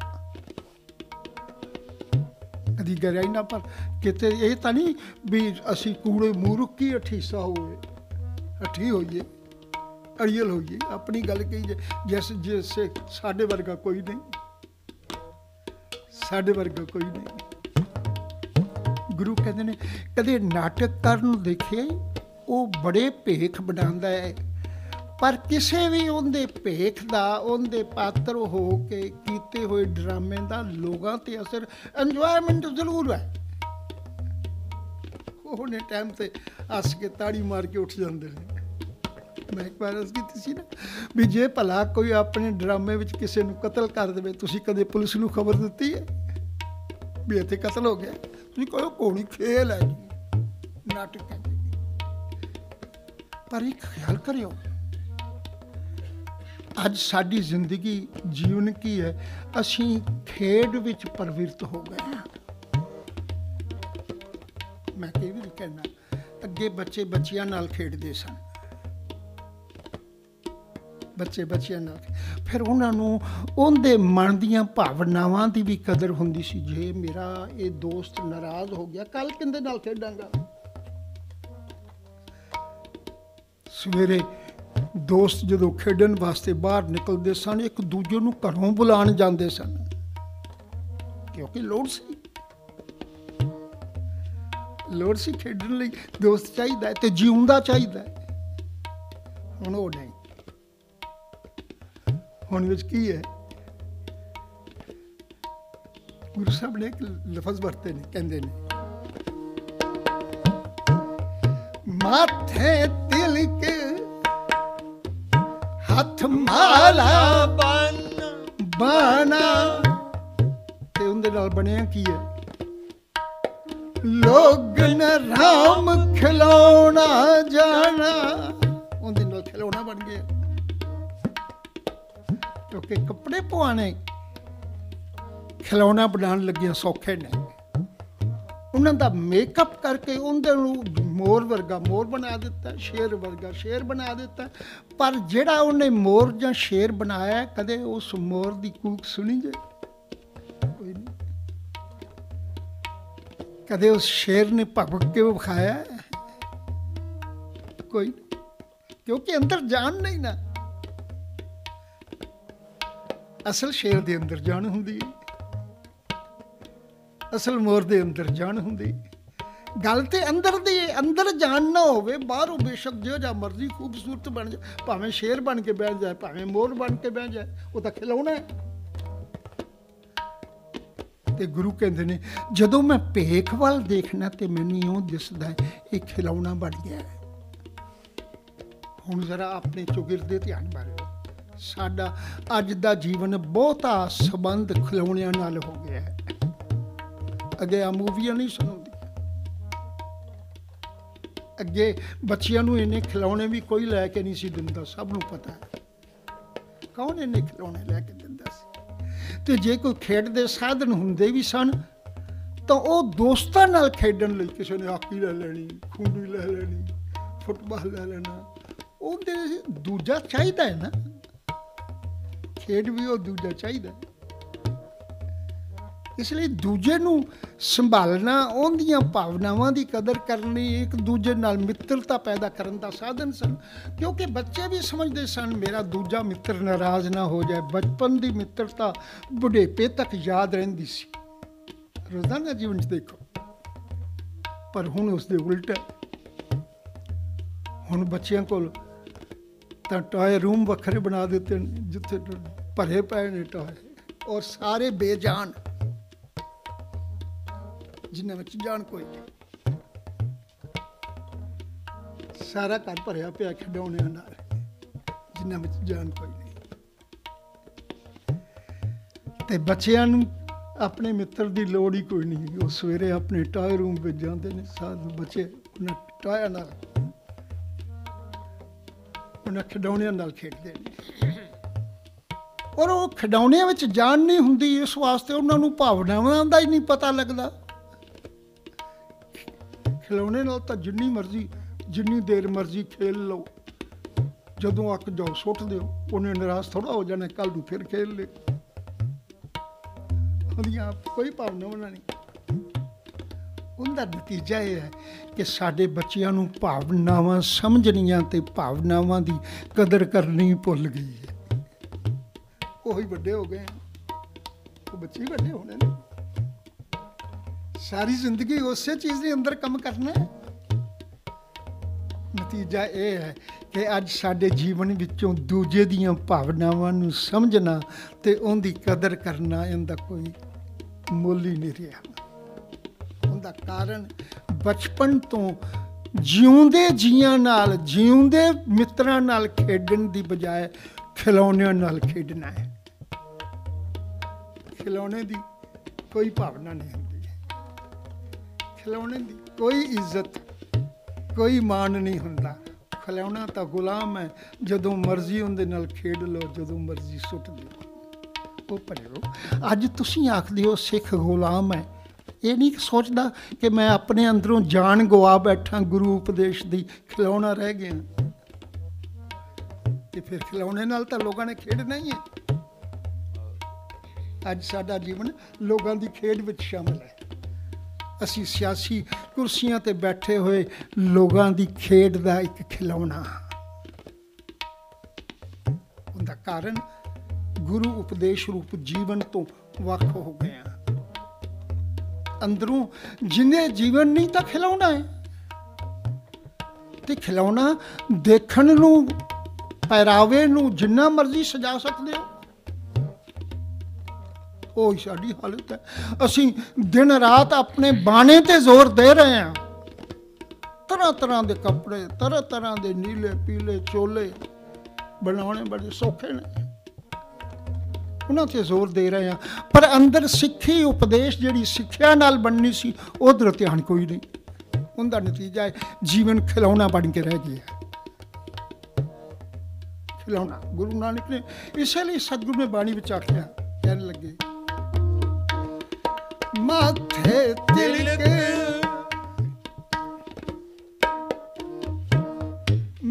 ਕਦੀ ਗਰਾਈ ਨਾ ਪਰ ਕਿਤੇ ਇਹ ਤਾਂ ਨਹੀਂ ਵੀ ਅਸੀਂ ਕੂੜੇ ਮੂਰਖ ਕੀ ਅਠੀਸਾ ਹੋਵੇ ਅਠੀ ਹੋਈਏ ਅੜੀਲ ਹੋਈਏ। ਆਪਣੀ ਗੱਲ ਕਹੀ ਜਿਸ ਜਿਸ ਸਾਡੇ ਵਰਗਾ ਕੋਈ ਨਹੀਂ। ਸਾਡੇ ਵਰਗਾ ਕੋਈ ਨਹੀਂ। ਗੁਰੂ ਕਹਿੰਦੇ ਨੇ, ਕਦੇ ਨਾਟਕ ਕਰਨ ਦੇਖੇ, ਉਹ ਬੜੇ ਭੇਖ ਬਣਾਉਂਦਾ ਹੈ। ਪਰ ਕਿਸੇ ਵੀ ਉਹਦੇ ਭੇਖ ਦਾ, ਉਹਦੇ ਪਾਤਰ ਹੋ ਕੇ ਕੀਤੇ ਹੋਏ ਡਰਾਮੇ ਦਾ ਲੋਕਾਂ ਤੇ ਅਸਰ ਇੰਜੋਇਮੈਂਟ ਜ਼ਰੂਰ ਹੈ। ਉਹਨੇ ਟਾਈਮ ਤੇ ਹੱਸ ਕੇ ਤਾੜੀ ਮਾਰ ਕੇ ਉੱਠ ਜਾਂਦੇ ਨੇ। ਮੈਂ ਇੱਕ ਵਾਰ ਅਸ ਕੀਤੀ ਸੀ ਨਾ, ਵੀ ਜੇ ਭਲਾ ਕੋਈ ਆਪਣੇ ਡਰਾਮੇ ਵਿੱਚ ਕਿਸੇ ਨੂੰ ਕਤਲ ਕਰ ਦੇਵੇ, ਤੁਸੀਂ ਕਦੇ ਪੁਲਿਸ ਨੂੰ ਖਬਰ ਦਿੱਤੀ ਹੈ? ਵੀ ਇੱਥੇ ਕਤਲ ਹੋ ਗਿਆ। ਤੁਸੀਂ ਕਹੋ ਕੋਣੀ ਖੇਲ ਹੈ ਨਾਟਕ ਹੈ ਪਰ ਇੱਕ ਖਿਆਲ ਕਰਿਓ। ਅੱਜ ਸਾਡੀ ਜ਼ਿੰਦਗੀ ਜੀਵਨ ਕੀ ਹੈ? ਅਸੀਂ ਖੇਡ ਵਿੱਚ ਪਰਵਿਰਤ ਹੋ ਗਏ ਹਾਂ। ਮੈਂ ਕਈ ਵੀ ਕਹਿਣਾ, ਅੱਗੇ ਬੱਚੇ ਬੱਚਿਆਂ ਨਾਲ ਖੇਡਦੇ ਸਨ। ਬੱਚੇ ਬੱਚਿਆਂ ਨਾਲ ਫਿਰ ਉਹਨਾਂ ਨੂੰ ਉਹਦੇ ਮਨ ਦੀਆਂ ਭਾਵਨਾਵਾਂ ਦੀ ਵੀ ਕਦਰ ਹੁੰਦੀ ਸੀ। ਜੇ ਮੇਰਾ ਇਹ ਦੋਸਤ ਨਾਰਾਜ਼ ਹੋ ਗਿਆ ਕੱਲ ਕਿੰਦੇ ਨਾਲ ਖੇਡਾਂਗਾ? ਸਵੇਰੇ ਦੋਸਤ ਜਦੋਂ ਖੇਡਣ ਵਾਸਤੇ ਬਾਹਰ ਨਿਕਲਦੇ ਸਨ, ਇੱਕ ਦੂਜੇ ਨੂੰ ਘਰੋਂ ਬੁਲਾਣ ਜਾਂਦੇ ਸਨ। ਕਿਉਂਕਿ ਲੋੜ ਸੀ। ਲੋੜ ਸੀ ਖੇਡਣ ਲਈ ਦੋਸਤ ਚਾਹੀਦਾ ਤੇ ਜਿਉਂਦਾ ਚਾਹੀਦਾ ਹੁਣ ਉਹ ਨਹੀਂ। ਹੁਣ ਵਿੱਚ ਕੀ ਹੈ? ਗੁਰੂ ਸਾਹਿਬ ਨੇ ਇੱਕ ਲਫ਼ਜ਼ ਵਰਤੇ ਨੇ, ਕਹਿੰਦੇ ਨੇ, ਮਾਥੇ ਦਿਲ ਕੇ ਹੱਥ ਮਾਲਾ ਬਨ ਬਾਣਾ। ਤੇ ਉਹਦੇ ਨਾਲ ਬਣਿਆ ਕੀ ਹੈ? ਲੋਗਨ ਰਾਮ ਖਿਲਾਉਣਾ ਜਾਣਾ। ਉਹਦੇ ਨਾਲ ਖਿਲਾਉਣਾ ਬਣ ਗਿਆ। ਕਿਉਂਕਿ ਕੱਪੜੇ ਪਵਾਣੇ ਖਿਲਾਉਣਾ ਬਣਾਉਣ ਲੱਗਿਆ ਸੌਖੇ ਨੇ। ਉਹਨਾਂ ਦਾ ਮੇਕਅਪ ਕਰਕੇ ਉਹਦੇ ਨੂੰ ਮੋਰ ਵਰਗਾ, ਮੋਰ ਬਣਾ ਦਿੱਤਾ, ਸ਼ੇਰ ਵਰਗਾ ਸ਼ੇਰ ਬਣਾ ਦਿੱਤਾ। ਪਰ ਜਿਹੜਾ ਉਹਨੇ ਮੋਰ ਜਾਂ ਸ਼ੇਰ ਬਣਾਇਆ, ਕਦੇ ਉਸ ਮੋਰ ਦੀ ਕੂਕ ਸੁਣੀ ਜੇ? ਕੋਈ ਨਹੀਂ। ਕਦੇ ਉਸ ਸ਼ੇਰ ਨੇ ਭਗਵ ਕੇ ਵਿਖਾਇਆ? ਕੋਈ ਕਿਉਂਕਿ ਅੰਦਰ ਜਾਨ ਨਹੀਂ ਨਾ। ਅਸਲ ਸ਼ੇਰ ਦੇ ਅੰਦਰ ਜਾਨ ਹੁੰਦੀ ਹੈ। ਅਸਲ ਮੋਰ ਦੇ ਅੰਦਰ ਜਾਣ ਹੁੰਦੀ। ਗੱਲ ਤੇ ਅੰਦਰ ਦੀ, ਅੰਦਰ ਜਾਣ ਨਾ ਹੋਵੇ, ਬਾਹਰੋਂ ਬੇਸ਼ੱਕ ਜੋ ਜਾਂ ਮਰਜ਼ੀ ਖੂਬਸੂਰਤ ਬਣ ਜਾ, ਭਾਵੇਂ ਸ਼ੇਰ ਬਣ ਕੇ ਬਹਿ ਜਾਏ, ਭਾਵੇਂ ਮੋਰ ਬਣ ਕੇ ਬਹਿ ਜਾਏ, ਉਹ ਤਾਂ ਖਿਲਾਉਣਾ ਹੈ। ਤੇ ਗੁਰੂ ਕਹਿੰਦੇ ਨੇ, ਜਦੋਂ ਮੈਂ ਭੇਖ ਵੱਲ ਦੇਖਣਾ ਤੇ ਮੈਨੂੰ ਇਉਂ ਦਿਸਦਾ ਹੈ, ਇਹ ਖਿਲਾਉਣਾ ਬਣ ਗਿਆ ਹੈ। ਹੁਣ ਜ਼ਰਾ ਆਪਣੇ ਚੁਗਿਰਦੇ ਧਿਆਨ ਮਾਰਿਓ। ਸਾਡਾ ਅੱਜ ਦਾ ਜੀਵਨ ਬਹੁਤਾ ਸੰਬੰਧ ਖਿਲੌਣਿਆਂ ਨਾਲ ਹੋ ਗਿਆ ਹੈ। ਅੱਗੇ ਆ ਮੂਵੀਆਂ ਨਹੀਂ ਸੁਣਦੀ ਅੱਗੇ ਬੱਚਿਆਂ ਨੂੰ ਇਹਨੇ ਖਿਲਾਉਣੇ ਵੀ ਕੋਈ ਲੈ ਕੇ ਨਹੀਂ ਸੀ ਦਿੰਦਾ, ਸਭ ਨੂੰ ਪਤਾ ਹੈ। ਕੌਣ ਇਹਨੇ ਖਿਲੌਣੇ ਲੈ ਕੇ ਦਿੰਦਾ ਸੀ? ਤੇ ਜੇ ਕੋਈ ਖੇਡ ਦੇ ਸਾਧਨ ਹੁੰਦੇ ਵੀ ਸਨ, ਤਾਂ ਉਹ ਦੋਸਤਾਂ ਨਾਲ ਖੇਡਣ ਲਈ ਕਿਸੇ ਨੇ ਹਾਕੀ ਲੈ ਲੈਣੀ ਖੂੰਡੀ ਲੈ ਲੈਣੀ, ਫੁੱਟਬਾਲ ਲੈ ਲੈਣਾ, ਉਹਦੇ ਦੂਜਾ ਚਾਹੀਦਾ ਹੈ ਨਾ। ਖੇਡ ਵੀ ਉਹ ਦੂਜਾ ਚਾਹੀਦਾ ਹੈ। ਇਸ ਲਈ ਦੂਜੇ ਨੂੰ ਸੰਭਾਲਣਾ, ਉਹਦੀਆਂ ਭਾਵਨਾਵਾਂ ਦੀ ਕਦਰ ਕਰਨੀ ਇੱਕ ਦੂਜੇ ਨਾਲ ਮਿੱਤਰਤਾ ਪੈਦਾ ਕਰਨ ਦਾ ਸਾਧਨ ਸਨ। ਕਿਉਂਕਿ ਬੱਚੇ ਵੀ ਸਮਝਦੇ ਸਨ, ਮੇਰਾ ਦੂਜਾ ਮਿੱਤਰ ਨਾਰਾਜ਼ ਨਾ ਹੋ ਜਾਏ। ਬਚਪਨ ਦੀ ਮਿੱਤਰਤਾ ਬੁਢੇਪੇ ਤੱਕ ਯਾਦ ਰਹਿੰਦੀ ਸੀ। ਰੋਜ਼ਾਨਾ ਜੀਵਨ 'ਚ ਦੇਖੋ। ਪਰ ਹੁਣ ਉਸ ਦੇ ਉਲਟ ਹੈ। ਹੁਣ ਬੱਚਿਆਂ ਕੋਲ ਤਾਂ ਟਾਏ ਰੂਮ ਵੱਖਰੇ ਬਣਾ ਦਿੱਤੇ ਨੇ, ਜਿੱਥੇ ਭਰੇ ਪਏ ਨੇ ਟਾਏ। ਔਰ ਸਾਰੇ ਬੇਜਾਨ। ਜਿਨ੍ਹਾਂ ਵਿੱਚ ਜਾਣ ਕੋਈ ਨਹੀਂ। ਸਾਰਾ ਘਰ ਭਰਿਆ ਪਿਆ ਖਿਡੌਣਿਆਂ ਨਾਲ ਜਿਨ੍ਹਾਂ ਵਿੱਚ ਜਾਨ ਕੋਈ ਨਹੀਂ। ਤੇ ਬੱਚਿਆਂ ਨੂੰ ਆਪਣੇ ਮਿੱਤਰ ਦੀ ਲੋੜ ਹੀ ਕੋਈ ਨਹੀਂ। ਉਹ ਸਵੇਰੇ ਆਪਣੇ ਟਾਏ ਰੂਮ ਵਿੱਚ ਜਾਂਦੇ ਨੇ ਸਾਰੇ ਬੱਚੇ ਉਹਨਾਂ ਟਾਇਆਂ ਨਾਲ, ਉਹਨਾਂ ਖਿਡੌਣਿਆਂ ਨਾਲ ਖੇਡਦੇ ਨੇ। ਔਰ ਉਹ ਖਿਡੌਣਿਆਂ ਵਿੱਚ ਜਾਨ ਨਹੀਂ ਹੁੰਦੀ, ਇਸ ਵਾਸਤੇ ਉਹਨਾਂ ਨੂੰ ਭਾਵਨਾਵਾਂ ਦਾ ਹੀ ਨਹੀਂ ਪਤਾ ਲੱਗਦਾ। ਖਿਲੌਣੇ ਨਾਲ ਤਾਂ ਜਿੰਨੀ ਮਰਜ਼ੀ, ਜਿੰਨੀ ਦੇਰ ਮਰਜ਼ੀ ਖੇਲ ਲਓ। ਜਦੋਂ ਅੱਕ ਜਾਓ, ਸੁੱਟ ਦਿਓ। ਉਹਨੇ ਨਿਰਾਸ਼ ਥੋੜਾ ਹੋ ਜਾਣਾ ਕੱਲ ਨੂੰ ਫਿਰ ਖੇਲ ਲੈ ਉਹਦੀਆਂ ਕੋਈ ਭਾਵਨਾਵਾਂ ਨਹੀਂ ਉਹਦਾ ਨਤੀਜਾ ਇਹ ਹੈ ਕਿ ਸਾਡੇ ਬੱਚਿਆਂ ਨੂੰ ਭਾਵਨਾਵਾਂ ਸਮਝਣੀਆਂ ਤੇ ਭਾਵਨਾਵਾਂ ਦੀ ਕਦਰ ਕਰਨੀ ਭੁੱਲ ਗਈ ਹੈ। ਉਹੀ ਵੱਡੇ ਹੋ ਗਏ ਉਹ ਬੱਚੇ ਹੀ ਵੱਡੇ ਹੋਣੇ ਨੇ। ਸਾਰੀ ਜ਼ਿੰਦਗੀ ਉਸੇ ਚੀਜ਼ ਦੇ ਅੰਦਰ ਕੰਮ ਕਰਨਾ ਹੈ। ਨਤੀਜਾ ਇਹ ਹੈ ਕਿ ਅੱਜ ਸਾਡੇ ਜੀਵਨ ਵਿੱਚੋਂ ਦੂਜੇ ਦੀਆਂ ਭਾਵਨਾਵਾਂ ਨੂੰ ਸਮਝਣਾ ਤੇ ਉਹਦੀ ਕਦਰ ਕਰਨਾ ਇਹਦਾ ਕੋਈ ਮੁੱਲ ਹੀ ਨਹੀਂ ਰਿਹਾ। ਉਹਦਾ ਕਾਰਨ ਬਚਪਨ ਤੋਂ ਜਿਉਂਦੇ ਜੀਆਂ ਨਾਲ, ਜਿਉਂਦੇ ਮਿੱਤਰਾਂ ਨਾਲ ਖੇਡਣ ਦੀ ਬਜਾਏ ਖਿਲੌਣਿਆਂ ਨਾਲ ਖੇਡਣਾ ਹੈ। ਖਿਲੌਣੇ ਦੀ ਕੋਈ ਭਾਵਨਾ ਨਹੀਂ ਹੁੰਦੀ ਦੀ ਕੋਈ ਇੱਜ਼ਤ, ਕੋਈ ਮਾਣ ਨਹੀਂ ਹੁੰਦਾ। ਖਿਲੌਣਾ ਤਾਂ ਗੁਲਾਮ ਹੈ, ਜਦੋਂ ਮਰਜ਼ੀ ਉਹਦੇ ਨਾਲ ਖੇਡ ਲਓ, ਜਦੋਂ ਮਰਜ਼ੀ ਸੁੱਟ ਦਿਓ। ਉਹ ਪੜਿਓ ਅੱਜ ਤੁਸੀਂ ਆਖਦੇ ਹੋ ਸਿੱਖ ਗੁਲਾਮ ਹੈ। ਇਹ ਨਹੀਂ ਸੋਚਦਾ ਕਿ ਮੈਂ ਆਪਣੇ ਅੰਦਰੋਂ ਜਾਨ ਗਵਾ ਬੈਠਾ, ਗੁਰੂ ਉਪਦੇਸ਼ ਦੀ ਖਿਲੌਣਾ ਰਹਿ ਗਿਆ। ਤੇ ਫਿਰ ਖਿਲੌਣੇ ਨਾਲ ਤਾਂ ਲੋਕਾਂ ਨੇ ਖੇਡਣਾ ਹੀ ਹੈ। ਅੱਜ ਸਾਡਾ ਜੀਵਨ ਲੋਕਾਂ ਦੀ ਖੇਡ ਵਿੱਚ ਸ਼ਾਮਲ ਹੈ। ਅਸੀਂ ਸਿਆਸੀ ਕੁਰਸੀਆਂ ਤੇ ਬੈਠੇ ਹੋਏ ਲੋਕਾਂ ਦੀ ਖੇਡ ਦਾ ਇੱਕ ਖਿਲੌਣਾ। ਉਹਦਾ ਕਾਰਨ ਗੁਰੂ ਉਪਦੇਸ਼ ਰੂਪ ਜੀਵਨ ਤੋਂ ਵੱਖ ਹੋ ਗਏ ਆ ਅੰਦਰੋਂ ਜਿਨੇ ਜੀਵਨ ਨਹੀਂ ਤਾਂ ਖਿਲੌਣਾ ਹੈ। ਤੇ ਖਿਲੌਣਾ ਦੇਖਣ ਨੂੰ, ਪਹਿਰਾਵੇ ਨੂੰ ਜਿੰਨਾ ਮਰਜ਼ੀ ਸਜਾ ਸਕਦੇ ਹੋ। ਉਹ ਸਾਡੀ ਹਾਲਤ ਹੈ। ਅਸੀਂ ਦਿਨ ਰਾਤ ਆਪਣੇ ਬਾਣੇ ਤੇ ਜ਼ੋਰ ਦੇ ਰਹੇ ਹਾਂ। ਤਰ੍ਹਾਂ ਤਰ੍ਹਾਂ ਦੇ ਕੱਪੜੇ, ਤਰ੍ਹਾਂ ਤਰ੍ਹਾਂ ਦੇ ਨੀਲੇ, ਪੀਲੇ ਚੋਲੇ ਬਣਾਉਣੇ ਬੜੇ ਸੌਖੇ ਨੇ। ਉਹਨਾਂ ਤੇ ਜ਼ੋਰ ਦੇ ਰਹੇ ਹਾਂ। ਪਰ ਅੰਦਰ ਸਿੱਖੀ ਉਪਦੇਸ਼ ਜਿਹੜੀ ਸਿੱਖਿਆ ਨਾਲ ਬਣਨੀ ਸੀ, ਉਧਰ ਧਿਆਨ ਕੋਈ ਨਹੀਂ। ਉਹਦਾ ਨਤੀਜਾ ਹੈ ਜੀਵਨ ਖਿਲੌਣਾ ਬਣ ਕੇ ਰਹਿ ਗਿਆ। ਖਿਲੌਣਾ, ਗੁਰੂ ਨਾਨਕ ਨੇ ਇਸੇ ਲਈ ਸਤਿਗੁਰੂ ਨੇ ਬਾਣੀ ਵਿੱਚ ਆਖਿਆ, ਕਹਿਣ ਲੱਗੇ ਮਾਥੇ ਤਿਲਕ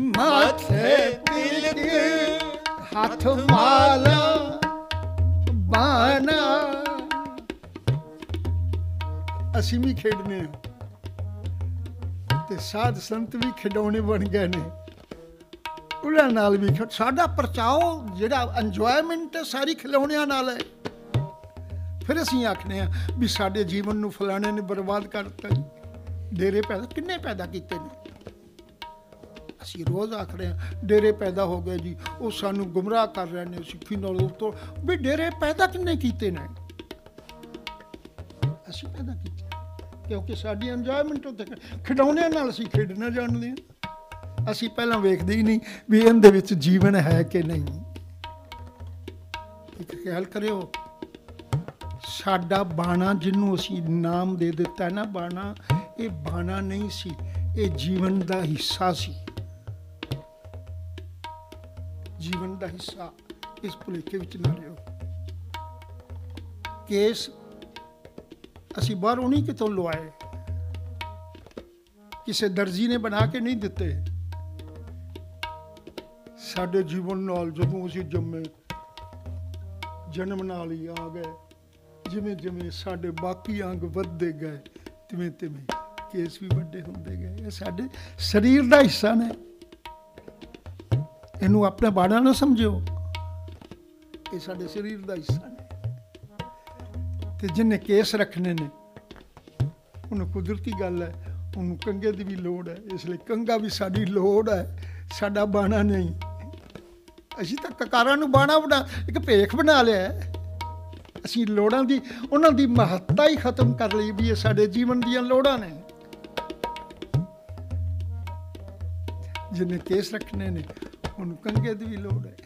ਮਾਥੇ ਤਿਲਕ ਹੱਥ ਮਾਲਾ ਬਾਣਾ ਅਸੀਂ ਵੀ ਖੇਡਨੇ ਆ ਤੇ ਸਾਧ ਸੰਤ ਵੀ ਖਿਡੌਣੇ ਬਣ ਗਏ ਨੇ ਉਹਨਾਂ ਨਾਲ ਵੀ ਸਾਡਾ ਪਰਚਾਓ ਜਿਹੜਾ ਇੰਜੋਇਮੈਂਟ ਸਾਰੀ ਖਿਲੌਣਿਆਂ ਨਾਲ ਹੈ ਫਿਰ ਅਸੀਂ ਆਖਨੇ ਆ ਵੀ ਸਾਡੇ ਜੀਵਨ ਨੂੰ ਫਲਾਣੇ ਨੇ ਬਰਬਾਦ ਕਰਤਾ ਜੀ। ਡੇਰੇ ਪੈਦਾ ਕਿੰਨੇ ਪੈਦਾ ਕੀਤੇ ਨੇ? ਅਸੀਂ ਰੋਜ਼ ਆਖ ਰਹੇ ਆ ਡੇਰੇ ਪੈਦਾ ਹੋ ਗਏ ਜੀ, ਉਹ ਸਾਨੂੰ ਗੁੰਮਰਾਹ ਕਰ ਰਹੇ ਨੇ ਸਿੱਖੀ ਨਾਲ ਉਹ ਵੀ ਡੇਰੇ ਪੈਦਾ ਕਿੰਨੇ ਕੀਤੇ ਨੇ? ਅਸੀਂ ਪੈਦਾ ਕੀਤੇ। ਕਿਉਂਕਿ ਸਾਡੀ ਇੰਜੋਇਮੈਂਟ ਉੱਤੇ ਖਿਡੌਣਿਆਂ ਨਾਲ ਅਸੀਂ ਖੇਡਣਾ ਜਾਣਦੇ ਹਾਂ। ਅਸੀਂ ਪਹਿਲਾਂ ਵੇਖਦੇ ਹੀ ਨਹੀਂ ਵੀ ਇਹਦੇ ਵਿੱਚ ਜੀਵਨ ਹੈ ਕਿ ਨਹੀਂ। ਇੱਕ ਖਿਆਲ ਕਰਿਓ ਸਾਡਾ ਬਾਣਾ ਜਿਹਨੂੰ ਅਸੀਂ ਨਾਮ ਦੇ ਦਿੱਤਾ ਨਾ ਬਾਣਾ, ਇਹ ਬਾਣਾ ਨਹੀਂ ਸੀ, ਇਹ ਜੀਵਨ ਦਾ ਹਿੱਸਾ ਸੀ। ਜੀਵਨ ਦਾ ਹਿੱਸਾ ਇਸ ਭੁਲੇਖੇ ਵਿੱਚ ਨਾ ਲਿਓ। ਕੇਸ ਅਸੀਂ ਬਾਹਰੋਂ ਨਹੀਂ ਕਿਤੋਂ ਲਵਾਏ। ਕਿਸੇ ਦਰਜੀ ਨੇ ਬਣਾ ਕੇ ਨਹੀਂ ਦਿੱਤੇ। ਸਾਡੇ ਜੀਵਨ ਨਾਲ ਜਦੋਂ ਅਸੀਂ ਜੰਮੇ, ਜਨਮ ਨਾਲ ਹੀ ਆ ਗਏ। ਜਿਵੇਂ ਜਿਵੇਂ ਸਾਡੇ ਬਾਕੀ ਅੰਗ ਵੱਧਦੇ ਗਏ, ਤਿਵੇਂ ਤਿਵੇਂ ਕੇਸ ਵੀ ਵੱਡੇ ਹੁੰਦੇ ਗਏ। ਇਹ ਸਾਡੇ ਸਰੀਰ ਦਾ ਹਿੱਸਾ ਨੇ। ਇਹਨੂੰ ਆਪਣਾ ਬਾੜਾ ਨਾ ਸਮਝਿਓ। ਇਹ ਸਾਡੇ ਸਰੀਰ ਦਾ ਹਿੱਸਾ ਨੇ। ਤੇ ਜਿੰਨੇ ਕੇਸ ਰੱਖਣੇ ਨੇ, ਉਹਨੂੰ ਕੁਦਰਤੀ ਗੱਲ ਹੈ, ਉਹਨੂੰ ਕੰਗੇ ਦੀ ਵੀ ਲੋੜ ਹੈ। ਇਸ ਲਈ ਕੰਗਾ ਵੀ ਸਾਡੀ ਲੋੜ ਹੈ, ਸਾਡਾ ਬਾਣਾ ਨਹੀਂ। ਅਸੀਂ ਤਾਂ ਕਕਾਰਾਂ ਨੂੰ ਬਾਣਾ ਬਣਾ, ਇੱਕ ਭੇਖ ਬਣਾ ਲਿਆ ਹੈ। ਅਸੀਂ ਲੋੜਾਂ ਦੀ, ਉਹਨਾਂ ਦੀ ਮਹੱਤਤਾ ਹੀ ਖਤਮ ਕਰ ਲਈ ਵੀ ਇਹ ਸਾਡੇ ਜੀਵਨ ਦੀਆਂ ਲੋੜਾਂ ਨੇ। ਜਿੰਨੇ ਕੇਸ ਰੱਖਣੇ ਨੇ ਉਹਨੂੰ ਕੰਗੇ ਦੀ ਵੀ ਲੋੜ ਹੈ।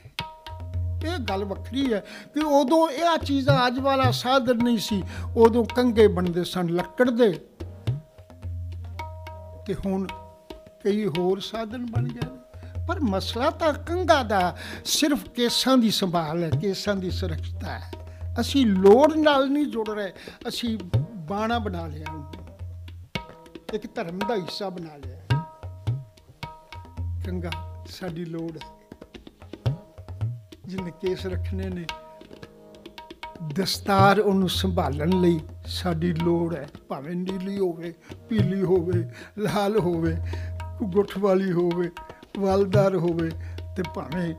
ਇਹ ਗੱਲ ਵੱਖਰੀ ਹੈ ਕਿ ਉਦੋਂ ਇਹ ਚੀਜ਼ਾਂ ਅੱਜ ਵਾਲਾ ਸਾਧਨ ਨਹੀਂ ਸੀ, ਉਦੋਂ ਕੰਗੇ ਬਣਦੇ ਸਨ, ਲੱਕੜ ਦੇ। ਤੇ ਹੁਣ ਕਈ ਹੋਰ ਸਾਧਨ ਬਣ ਗਏ ਪਰ ਮਸਲਾ ਤਾਂ ਕੰਗਾ ਦਾ, ਸਿਰਫ ਕੇਸਾਂ ਦੀ ਸੰਭਾਲ ਹੈ, ਕੇਸਾਂ ਦੀ ਸੁਰੱਖਿਆ ਹੈ। ਅਸੀਂ ਲੋੜ ਨਾਲ ਨਹੀਂ ਜੁੜ ਰਹੇ। ਅਸੀਂ ਬਾਣਾ ਬਣਾ ਲਿਆ। ਇੱਕ ਧਰਮ ਦਾ ਹਿੱਸਾ ਬਣਾ ਲਿਆ। ਚੰਗਾ, ਸਾਡੀ ਲੋੜ ਹੈ। ਜਿਹਨੇ ਕੇਸ ਰੱਖਣੇ ਨੇ, ਦਸਤਾਰ ਉਹਨੂੰ ਸੰਭਾਲਣ ਲਈ ਸਾਡੀ ਲੋੜ ਹੈ। ਭਾਵੇਂ ਨੀਲੀ ਹੋਵੇ, ਪੀਲੀ ਹੋਵੇ, ਲਾਲ ਹੋਵੇ, ਗੁੱਠ ਵਾਲੀ ਹੋਵੇ, ਵਲਦਾਰ ਹੋਵੇ ਤੇ ਭਾਵੇਂ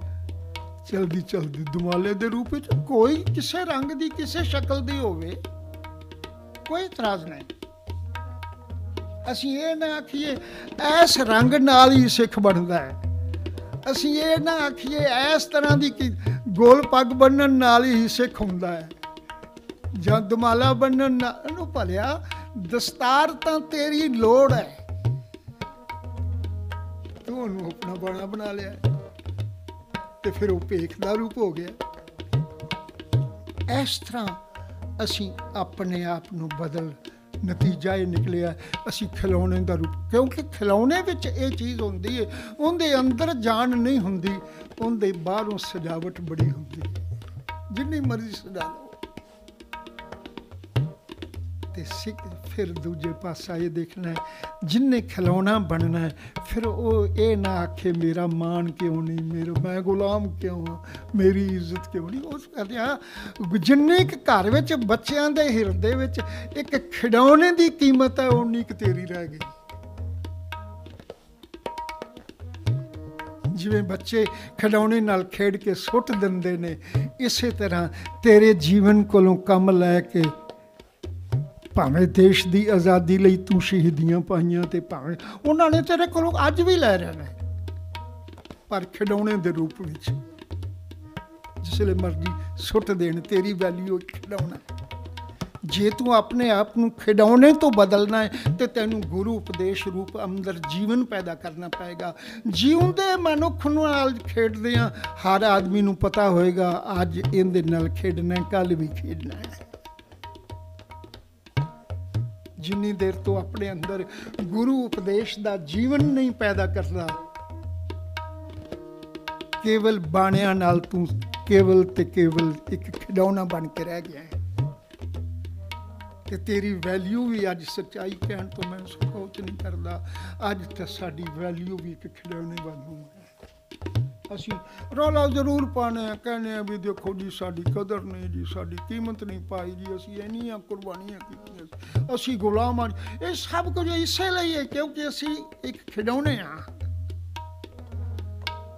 ਚਲਦੀ ਚਲਦੀ ਦੁਮਾਲੇ ਦੇ ਰੂਪ ਵਿੱਚ ਕੋਈ ਕਿਸੇ ਰੰਗ ਦੀ, ਕਿਸੇ ਸ਼ਕਲ ਦੀ ਹੋਵੇ, ਕੋਈ ਇਤਰਾਜ਼ ਨਹੀਂ। ਅਸੀਂ ਇਹ ਨਾ ਆਖੀਏ, ਐਸ ਰੰਗ ਨਾਲ ਹੀ ਸਿੱਖ ਬਣਦਾ ਹੈ। ਅਸੀਂ ਇਹ ਨਾ ਆਖੀਏ ਇਸ ਤਰ੍ਹਾਂ ਦੀ ਗੋਲ ਪੱਗ ਬੰਨਣ ਨਾਲ ਹੀ ਸਿੱਖ ਹੁੰਦਾ ਹੈ। ਜਾਂ ਦਮਾਲਾ ਬੰਨਣ ਨਾਲ ਨੂੰ ਭਲਿਆ, ਦਸਤਾਰ ਤਾਂ ਤੇਰੀ ਲੋੜ ਹੈ। ਤੂੰ ਉਹਨੂੰ ਆਪਣਾ ਬਣਾ ਬਣਾ ਲਿਆ। ਤੇ ਫਿਰ ਉਹ ਭੇਖ ਦਾ ਰੂਪ ਹੋ ਗਿਆ। ਇਸ ਤਰ੍ਹਾਂ ਅਸੀਂ ਆਪਣੇ ਆਪ ਨੂੰ ਬਦਲ ਨਤੀਜਾ ਇਹ ਨਿਕਲਿਆ। ਅਸੀਂ ਖਿਲੌਣੇ ਦਾ ਰੂਪ, ਕਿਉਂਕਿ ਖਿਲੌਣੇ ਵਿੱਚ ਇਹ ਚੀਜ਼ ਹੁੰਦੀ ਹੈ ਉਹਦੇ ਅੰਦਰ ਜਾਨ ਨਹੀਂ ਹੁੰਦੀ, ਉਹਦੇ ਬਾਹਰੋਂ ਸਜਾਵਟ ਬੜੀ ਹੁੰਦੀ। ਜਿੰਨੀ ਮਰਜ਼ੀ ਸਜਾ ਲਓ। ਤੇ ਸਿੱਖ ਫਿਰ ਦੂਜੇ ਪਾਸਾ ਇਹ ਦੇਖਣਾ ਜਿੰਨੇ ਖਿਲੌਣਾ ਬਣਨਾ ਫਿਰ ਉਹ ਇਹ ਨਾ ਆਖੇ, ਮੇਰਾ ਮਾਣ ਕਿਉਂ ਨਹੀਂ? ਮੇਰਾ, ਮੈਂ ਗੁਲਾਮ ਕਿਉਂ ਹਾਂ? ਮੇਰੀ ਇੱਜ਼ਤ ਕਿਉਂ ਨਹੀਂ? ਉਸ ਕਹਿੰਦੇ ਆ, ਜਿੰਨੇ ਇੱਕ ਘਰ ਵਿੱਚ ਬੱਚਿਆਂ ਦੇ ਹਿਰਦੇ ਵਿੱਚ ਇੱਕ ਖਿਡੌਣੇ ਦੀ ਕੀਮਤ ਹੈ ਉਨੀ ਕੁ ਤੇਰੀ ਰਹਿ ਗਈ। ਜਿਵੇਂ ਬੱਚੇ ਖਿਡੌਣੇ ਨਾਲ ਖੇਡ ਕੇ ਸੁੱਟ ਦਿੰਦੇ ਨੇ, ਇਸੇ ਤਰ੍ਹਾਂ ਤੇਰੇ ਜੀਵਨ ਕੋਲੋਂ ਕੰਮ ਲੈ ਕੇ ਭਾਵੇਂ ਦੇਸ਼ ਦੀ ਆਜ਼ਾਦੀ ਲਈ ਤੂੰ ਸ਼ਹੀਦੀਆਂ ਪਾਈਆਂ ਤੇ ਭਾਵੇਂ ਉਹਨਾਂ ਨੇ ਤੇਰੇ ਕੋਲੋਂ ਅੱਜ ਵੀ ਲੈ ਰਹਿਣਾ ਹੈ, ਪਰ ਖਿਡੌਣੇ ਦੇ ਰੂਪ ਵਿੱਚ ਜਿਸਲੇ ਮਰਜ਼ੀ ਸੁੱਟ ਦੇਣ, ਤੇਰੀ ਵੈਲਿਊ ਖਿਡੌਣਾ ਜੇ ਤੂੰ ਆਪਣੇ ਆਪ ਨੂੰ ਖਿਡੌਣੇ ਤੋਂ ਬਦਲਣਾ ਹੈ, ਤੇ ਤੈਨੂੰ ਗੁਰੂ ਉਪਦੇਸ਼ ਰੂਪ ਅੰਦਰ ਜੀਵਨ ਪੈਦਾ ਕਰਨਾ ਪਏਗਾ। ਜਿਉਂਦੇ ਮਨੁੱਖ ਨਾਲ ਖੇਡਦੇ ਆ ਹਰ ਆਦਮੀ ਨੂੰ ਪਤਾ ਹੋਏਗਾ, ਅੱਜ ਇਹਦੇ ਨਾਲ ਖੇਡਣਾ ਕੱਲ ਵੀ ਖੇਡਣਾ ਹੈ। ਜਿੰਨੀ ਦੇਰ ਤੋਂ ਆਪਣੇ ਅੰਦਰ ਗੁਰੂ ਉਪਦੇਸ਼ ਦਾ ਜੀਵਨ ਨਹੀਂ ਪੈਦਾ ਕਰਦਾ, ਕੇਵਲ ਬਾਣਿਆਂ ਨਾਲ ਤੂੰ ਕੇਵਲ ਤੇ ਕੇਵਲ ਇੱਕ ਖਿਡੌਣਾ ਬਣ ਕੇ ਰਹਿ ਗਿਆ ਹੈ। ਤੇ ਤੇਰੀ ਵੈਲਿਊ ਵੀ ਅੱਜ ਸੱਚਾਈ ਕਹਿਣ ਤੋਂ ਮੈਂ ਸੰਕੋਚ ਨਹੀਂ ਕਰਦਾ, ਅੱਜ ਤਾਂ ਸਾਡੀ ਵੈਲਿਊ ਵੀ ਇੱਕ ਖਿਡੌਣੇ ਵਾਂਗੂ ਹੈ। ਅਸੀਂ ਰੌਲਾ ਜ਼ਰੂਰ ਪਾਣੇ ਆ ਕਹਿੰਦੇ ਆ ਵੀ ਦੇਖੋ ਜੀ, ਸਾਡੀ ਕਦਰ ਨਹੀਂ ਜੀ, ਸਾਡੀ ਕੀਮਤ ਨਹੀਂ ਪਾਈ ਜੀ, ਅਸੀਂ ਇੰਨੀਆਂ ਕੁਰਬਾਨੀਆਂ ਕੀਤੀਆਂ ਅਸੀਂ ਗੁਲਾਮ ਆ ਇਹ ਸਭ ਕੁਝ ਇਸੇ ਲਈ ਹੈ ਕਿਉਂਕਿ ਅਸੀਂ ਇੱਕ ਖਿਡੌਣੇ ਆ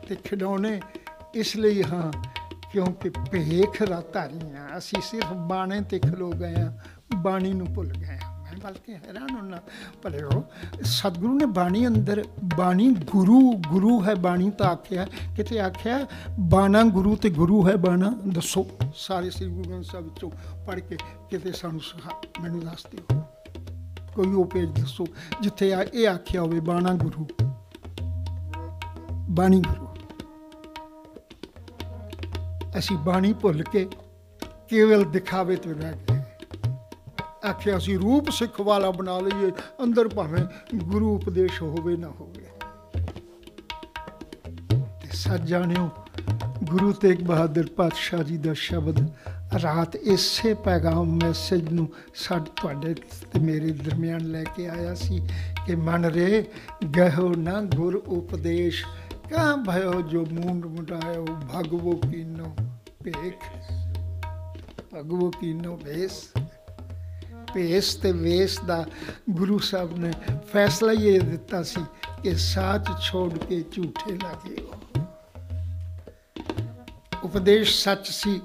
ਤੇ ਖਿਡੌਣੇ ਇਸ ਲਈ ਹਾਂ ਕਿਉਂਕਿ ਭੇਖ ਰਾਤਾਰੀਆਂ ਅਸੀਂ ਸਿਰਫ ਬਾਣੇ ਤੇ ਖਲੋ ਗਏ ਆ ਬਾਣੀ ਨੂੰ ਭੁੱਲ ਗਏ ਹਾਂ। ਬਲਕਿ ਹੈਰਾਨ ਹੁੰਨਾ। ਭਲੇ ਹੋ ਸਤਿਗੁਰੂ ਨੇ ਬਾਣੀ ਅੰਦਰ, ਬਾਣੀ ਗੁਰੂ ਗੁਰੂ ਹੈ ਬਾਣੀ ਤਾਂ ਆਖਿਆ, ਕਿਤੇ ਆਖਿਆ, ਬਾਣਾ ਗੁਰੂ ਤੇ ਗੁਰੂ ਹੈ ਬਾਣਾ, ਦੱਸੋ। ਸਾਰੇ ਸ੍ਰੀ ਗੁਰੂ ਗ੍ਰੰਥ ਸਾਹਿਬ ਵਿੱਚੋਂ ਪੜ੍ਹ ਕੇ ਕਿਤੇ ਸਾਨੂੰ ਸੁਹਾ- ਮੈਨੂੰ ਦੱਸ ਦਿਓ। ਕੋਈ ਉਹ ਪੇਜ ਦੱਸੋ, ਜਿੱਥੇ ਇਹ ਆਖਿਆ ਹੋਵੇ, ਬਾਣਾ ਗੁਰੂ। ਬਾਣੀ ਗੁਰੂ। ਅਸੀਂ ਬਾਣੀ ਭੁੱਲ ਕੇ ਕੇਵਲ ਦਿਖਾਵੇ ਤੇ ਰਹਿ ਗਏ। ਆਖਿਆ ਅਸੀਂ ਰੂਪ ਸਿੱਖ ਵਾਲਾ ਬਣਾ ਲਈਏ, ਅੰਦਰ ਭਾਵੇਂ ਗੁਰੂ ਉਪਦੇਸ਼ ਹੋਵੇ ਨਾ ਹੋਵੇ। ਤੇ ਸੱਚ ਜਾਣਿਓ, ਗੁਰੂ ਤੇਗ ਬਹਾਦਰ ਪਾਤਸ਼ਾਹ ਜੀ ਦਾ ਸ਼ਬਦ, ਰਾਤ ਇਸੇ ਪੈਗਾਮ ਮੈਸੇਜ ਨੂੰ ਸਾਡੇ ਤੁਹਾਡੇ ਤੇ ਮੇਰੇ ਦਰਮਿਆਨ ਲੈ ਕੇ ਆਇਆ ਸੀ ਕਿ, ਮਨ ਰੇ ਗਹਿਓ ਨਾ ਗੁਰ ਉਪਦੇਸ਼ ਕਹਾਂ ਭਇਓ ਜੋ ਮੂੰਡ ਮੁਟਾਇਓ ਭਗਵੋ ਕੀਨੋ ਭੇਖ। ਭਗਵੋ ਕੀਨੋ ਵੇਸ ਭੇਸ ਤੇ ਵੇਸ ਦਾ ਗੁਰੂ ਸਾਹਿਬ ਨੇ ਫੈਸਲਾ ਇਹ ਦਿੱਤਾ ਸੀ ਕਿ ਸਾਚ ਛੋੜ ਕੇ ਝੂਠੇ ਲਾਗੇ ਉਪਦੇਸ਼ ਸੱਚ ਸੀ,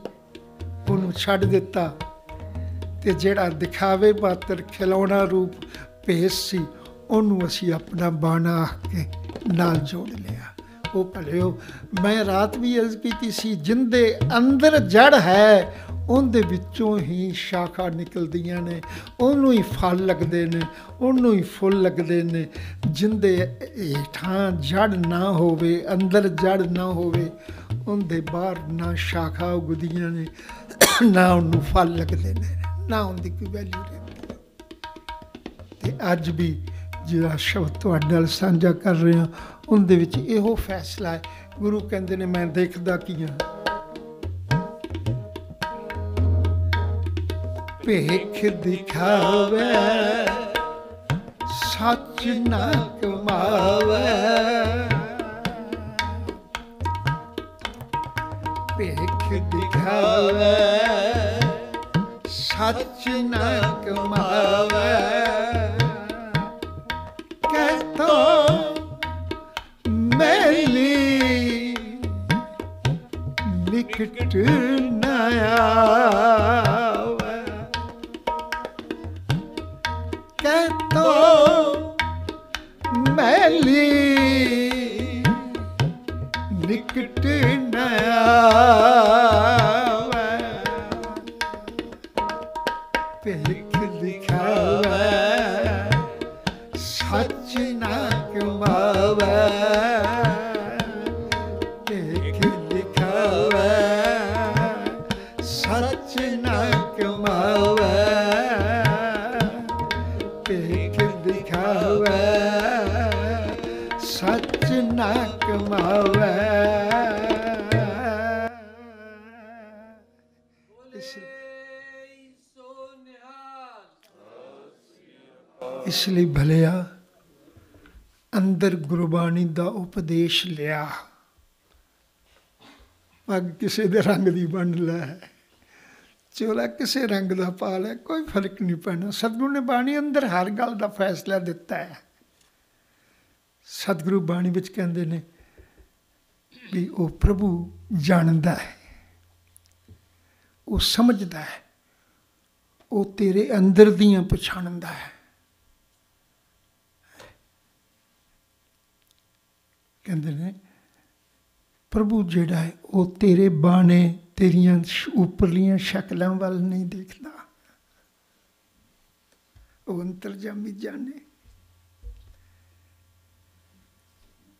ਉਹਨੂੰ ਛੱਡ ਦਿੱਤਾ ਤੇ ਜਿਹੜਾ ਦਿਖਾਵੇ ਪਾਤਰ ਖਿਲੌਣਾ ਰੂਪ ਭੇਸ ਸੀ, ਉਹਨੂੰ ਅਸੀਂ ਆਪਣਾ ਬਾਣਾ ਆਖ ਕੇ ਨਾਲ ਜੋੜ ਲਿਆ। ਉਹ ਭਲਿਓ, ਮੈਂ ਰਾਤ ਵੀ ਅਰਜ਼ ਕੀਤੀ ਸੀ, ਜਿੰਦੇ ਅੰਦਰ ਜੜ ਹੈ ਉਹਦੇ ਵਿੱਚੋਂ ਹੀ ਸ਼ਾਖਾ ਨਿਕਲਦੀਆਂ ਨੇ, ਉਹਨੂੰ ਹੀ ਫਲ ਲੱਗਦੇ ਨੇ, ਉਹਨੂੰ ਹੀ ਫੁੱਲ ਲੱਗਦੇ ਨੇ। ਜਿੰਦੇ ਹੇਠਾਂ ਜੜ ਨਾ ਹੋਵੇ, ਅੰਦਰ ਜੜ ਨਾ ਹੋਵੇ, ਉਹਦੇ ਬਾਹਰ ਨਾ ਸ਼ਾਖਾ ਉਗਦੀਆਂ ਨੇ, ਨਾ ਉਹਨੂੰ ਫਲ ਲੱਗਦੇ ਨੇ, ਨਾ ਉਹਦੀ ਕੋਈ ਵੈਲਿਊ ਰਹਿੰਦੀ। ਤੇ ਅੱਜ ਵੀ ਜਿਹੜਾ ਸ਼ਬਦ ਤੁਹਾਡੇ ਨਾਲ ਸਾਂਝਾ ਕਰ ਰਹੇ ਹਾਂ, ਉਹਦੇ ਵਿੱਚ ਇਹੋ ਫੈਸਲਾ ਹੈ। ਗੁਰੂ ਕਹਿੰਦੇ ਨੇ, ਮੈਂ ਦੇਖਦਾ ਕੀ ਹਾਂ? ਭੇਖ ਦਿਖਾਵੇ ਸੱਚ ਨਾ ਕਮਾਵੇ। ਭੇਖ ਦਿਖਾਵੇ ਸੱਚ ਨਾ ਕਮਾਵੇ। ਕਹਤੋ ਮੈਲੀ ਨਿਕਟ ਉਪਦੇਸ਼ ਲਿਆ। ਪੱਗ ਕਿਸੇ ਦੇ ਰੰਗ ਦੀ ਬਣ ਲੈ। ਚੋਲਾ ਕਿਸੇ ਰੰਗ ਦਾ ਪਾ ਲੈ, ਕੋਈ ਫ਼ਰਕ ਨਹੀਂ ਪੈਣਾ। ਸਤਿਗੁਰੂ ਨੇ ਬਾਣੀ ਅੰਦਰ ਹਰ ਗੱਲ ਦਾ ਫੈਸਲਾ ਦਿੱਤਾ ਹੈ। ਸਤਿਗੁਰੂ ਬਾਣੀ ਵਿੱਚ ਕਹਿੰਦੇ ਨੇ ਵੀ ਉਹ ਪ੍ਰਭੂ ਜਾਣਦਾ ਹੈ। ਉਹ ਸਮਝਦਾ ਹੈ। ਉਹ ਤੇਰੇ ਅੰਦਰ ਦੀਆਂ ਪਛਾਣਦਾ ਹੈ। ਕਹਿੰਦੇ ਨੇ, ਪ੍ਰਭੂ ਜਿਹੜਾ ਹੈ, ਉਹ ਤੇਰੇ ਬਾਣੇ ਤੇਰੀਆਂ ਉੱਪਰਲੀਆਂ ਸ਼ਕਲਾਂ ਵੱਲ ਨਹੀਂ ਦੇਖਦਾ। ਉਹ ਅੰਤਰਜਾਮੀ ਜਾਣੇ।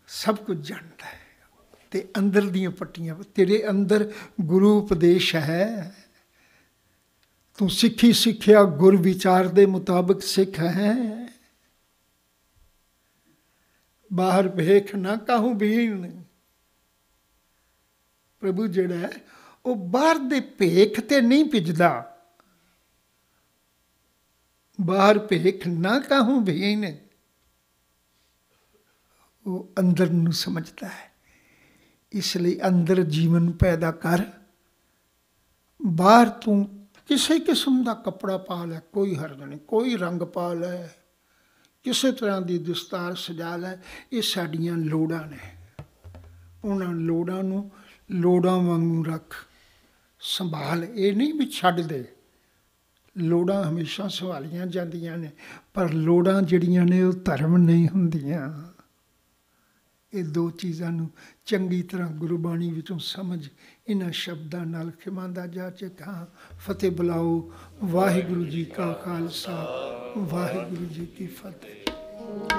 ਸਭ ਕੁਝ ਜਾਣਦਾ ਹੈ। ਤੇ ਅੰਦਰ ਦੀਆਂ ਪੱਟੀਆਂ, ਤੇਰੇ ਅੰਦਰ ਗੁਰੂ ਉਪਦੇਸ਼ ਹੈ। ਤੂੰ ਸਿੱਖੀ ਸਿੱਖਿਆ, ਗੁਰ ਵਿਚਾਰ ਦੇ ਮੁਤਾਬਕ ਸਿੱਖ ਹੈ। ਬਾਹਰ ਵੇਖ ਨਾ ਕਾਹੂ ਬੀਨ ਪ੍ਰਭੂ ਜਿਹੜਾ ਹੈ, ਉਹ ਬਾਹਰ ਦੇ ਭੇਖ ਤੇ ਨਹੀਂ ਭਿਜਦਾ। ਬਾਹਰ ਭੇਖ ਨਾ ਕਾਹੂ ਬੀਨ ਉਹ ਅੰਦਰ ਨੂੰ ਸਮਝਦਾ ਹੈ। ਇਸ ਲਈ ਅੰਦਰ ਜੀਵਨ ਪੈਦਾ ਕਰ। ਬਾਹਰ ਤੂੰ ਕਿਸੇ ਕਿਸਮ ਦਾ ਕੱਪੜਾ ਪਾ ਲੈ, ਕੋਈ ਹਰਜ ਨਹੀਂ, ਕੋਈ ਰੰਗ ਪਾ ਲੈ। ਕਿਸੇ ਤਰ੍ਹਾਂ ਦੀ ਦਸਤਾਰ ਸਜਾ ਲੈ, ਇਹ ਸਾਡੀਆਂ ਲੋੜਾਂ ਨੇ। ਉਹਨਾਂ ਲੋੜਾਂ ਨੂੰ ਲੋੜਾਂ ਵਾਂਗੂ ਰੱਖ, ਸੰਭਾਲ। ਇਹ ਨਹੀਂ ਵੀ ਛੱਡ ਦੇ। ਲੋੜਾਂ ਹਮੇਸ਼ਾ ਸੰਭਾਲੀਆਂ ਜਾਂਦੀਆਂ ਨੇ, ਪਰ ਲੋੜਾਂ ਜਿਹੜੀਆਂ ਨੇ ਉਹ ਧਰਮ ਨਹੀਂ ਹੁੰਦੀਆਂ। ਇਹ ਦੋ ਚੀਜ਼ਾਂ ਨੂੰ ਚੰਗੀ ਤਰ੍ਹਾਂ ਗੁਰਬਾਣੀ ਵਿੱਚੋਂ ਸਮਝ ਇਹਨਾਂ ਸ਼ਬਦਾਂ ਨਾਲ ਖਿਮਾਂਦਾ ਜਾ ਚੇਖਾਂ ਫਤਿਹ ਬੁਲਾਓ, ਵਾਹਿਗੁਰੂ ਜੀ ਕਾ ਖਾਲਸਾ, ਵਾਹਿਗੁਰੂ ਜੀ ਕੀ ਫਤਿਹ।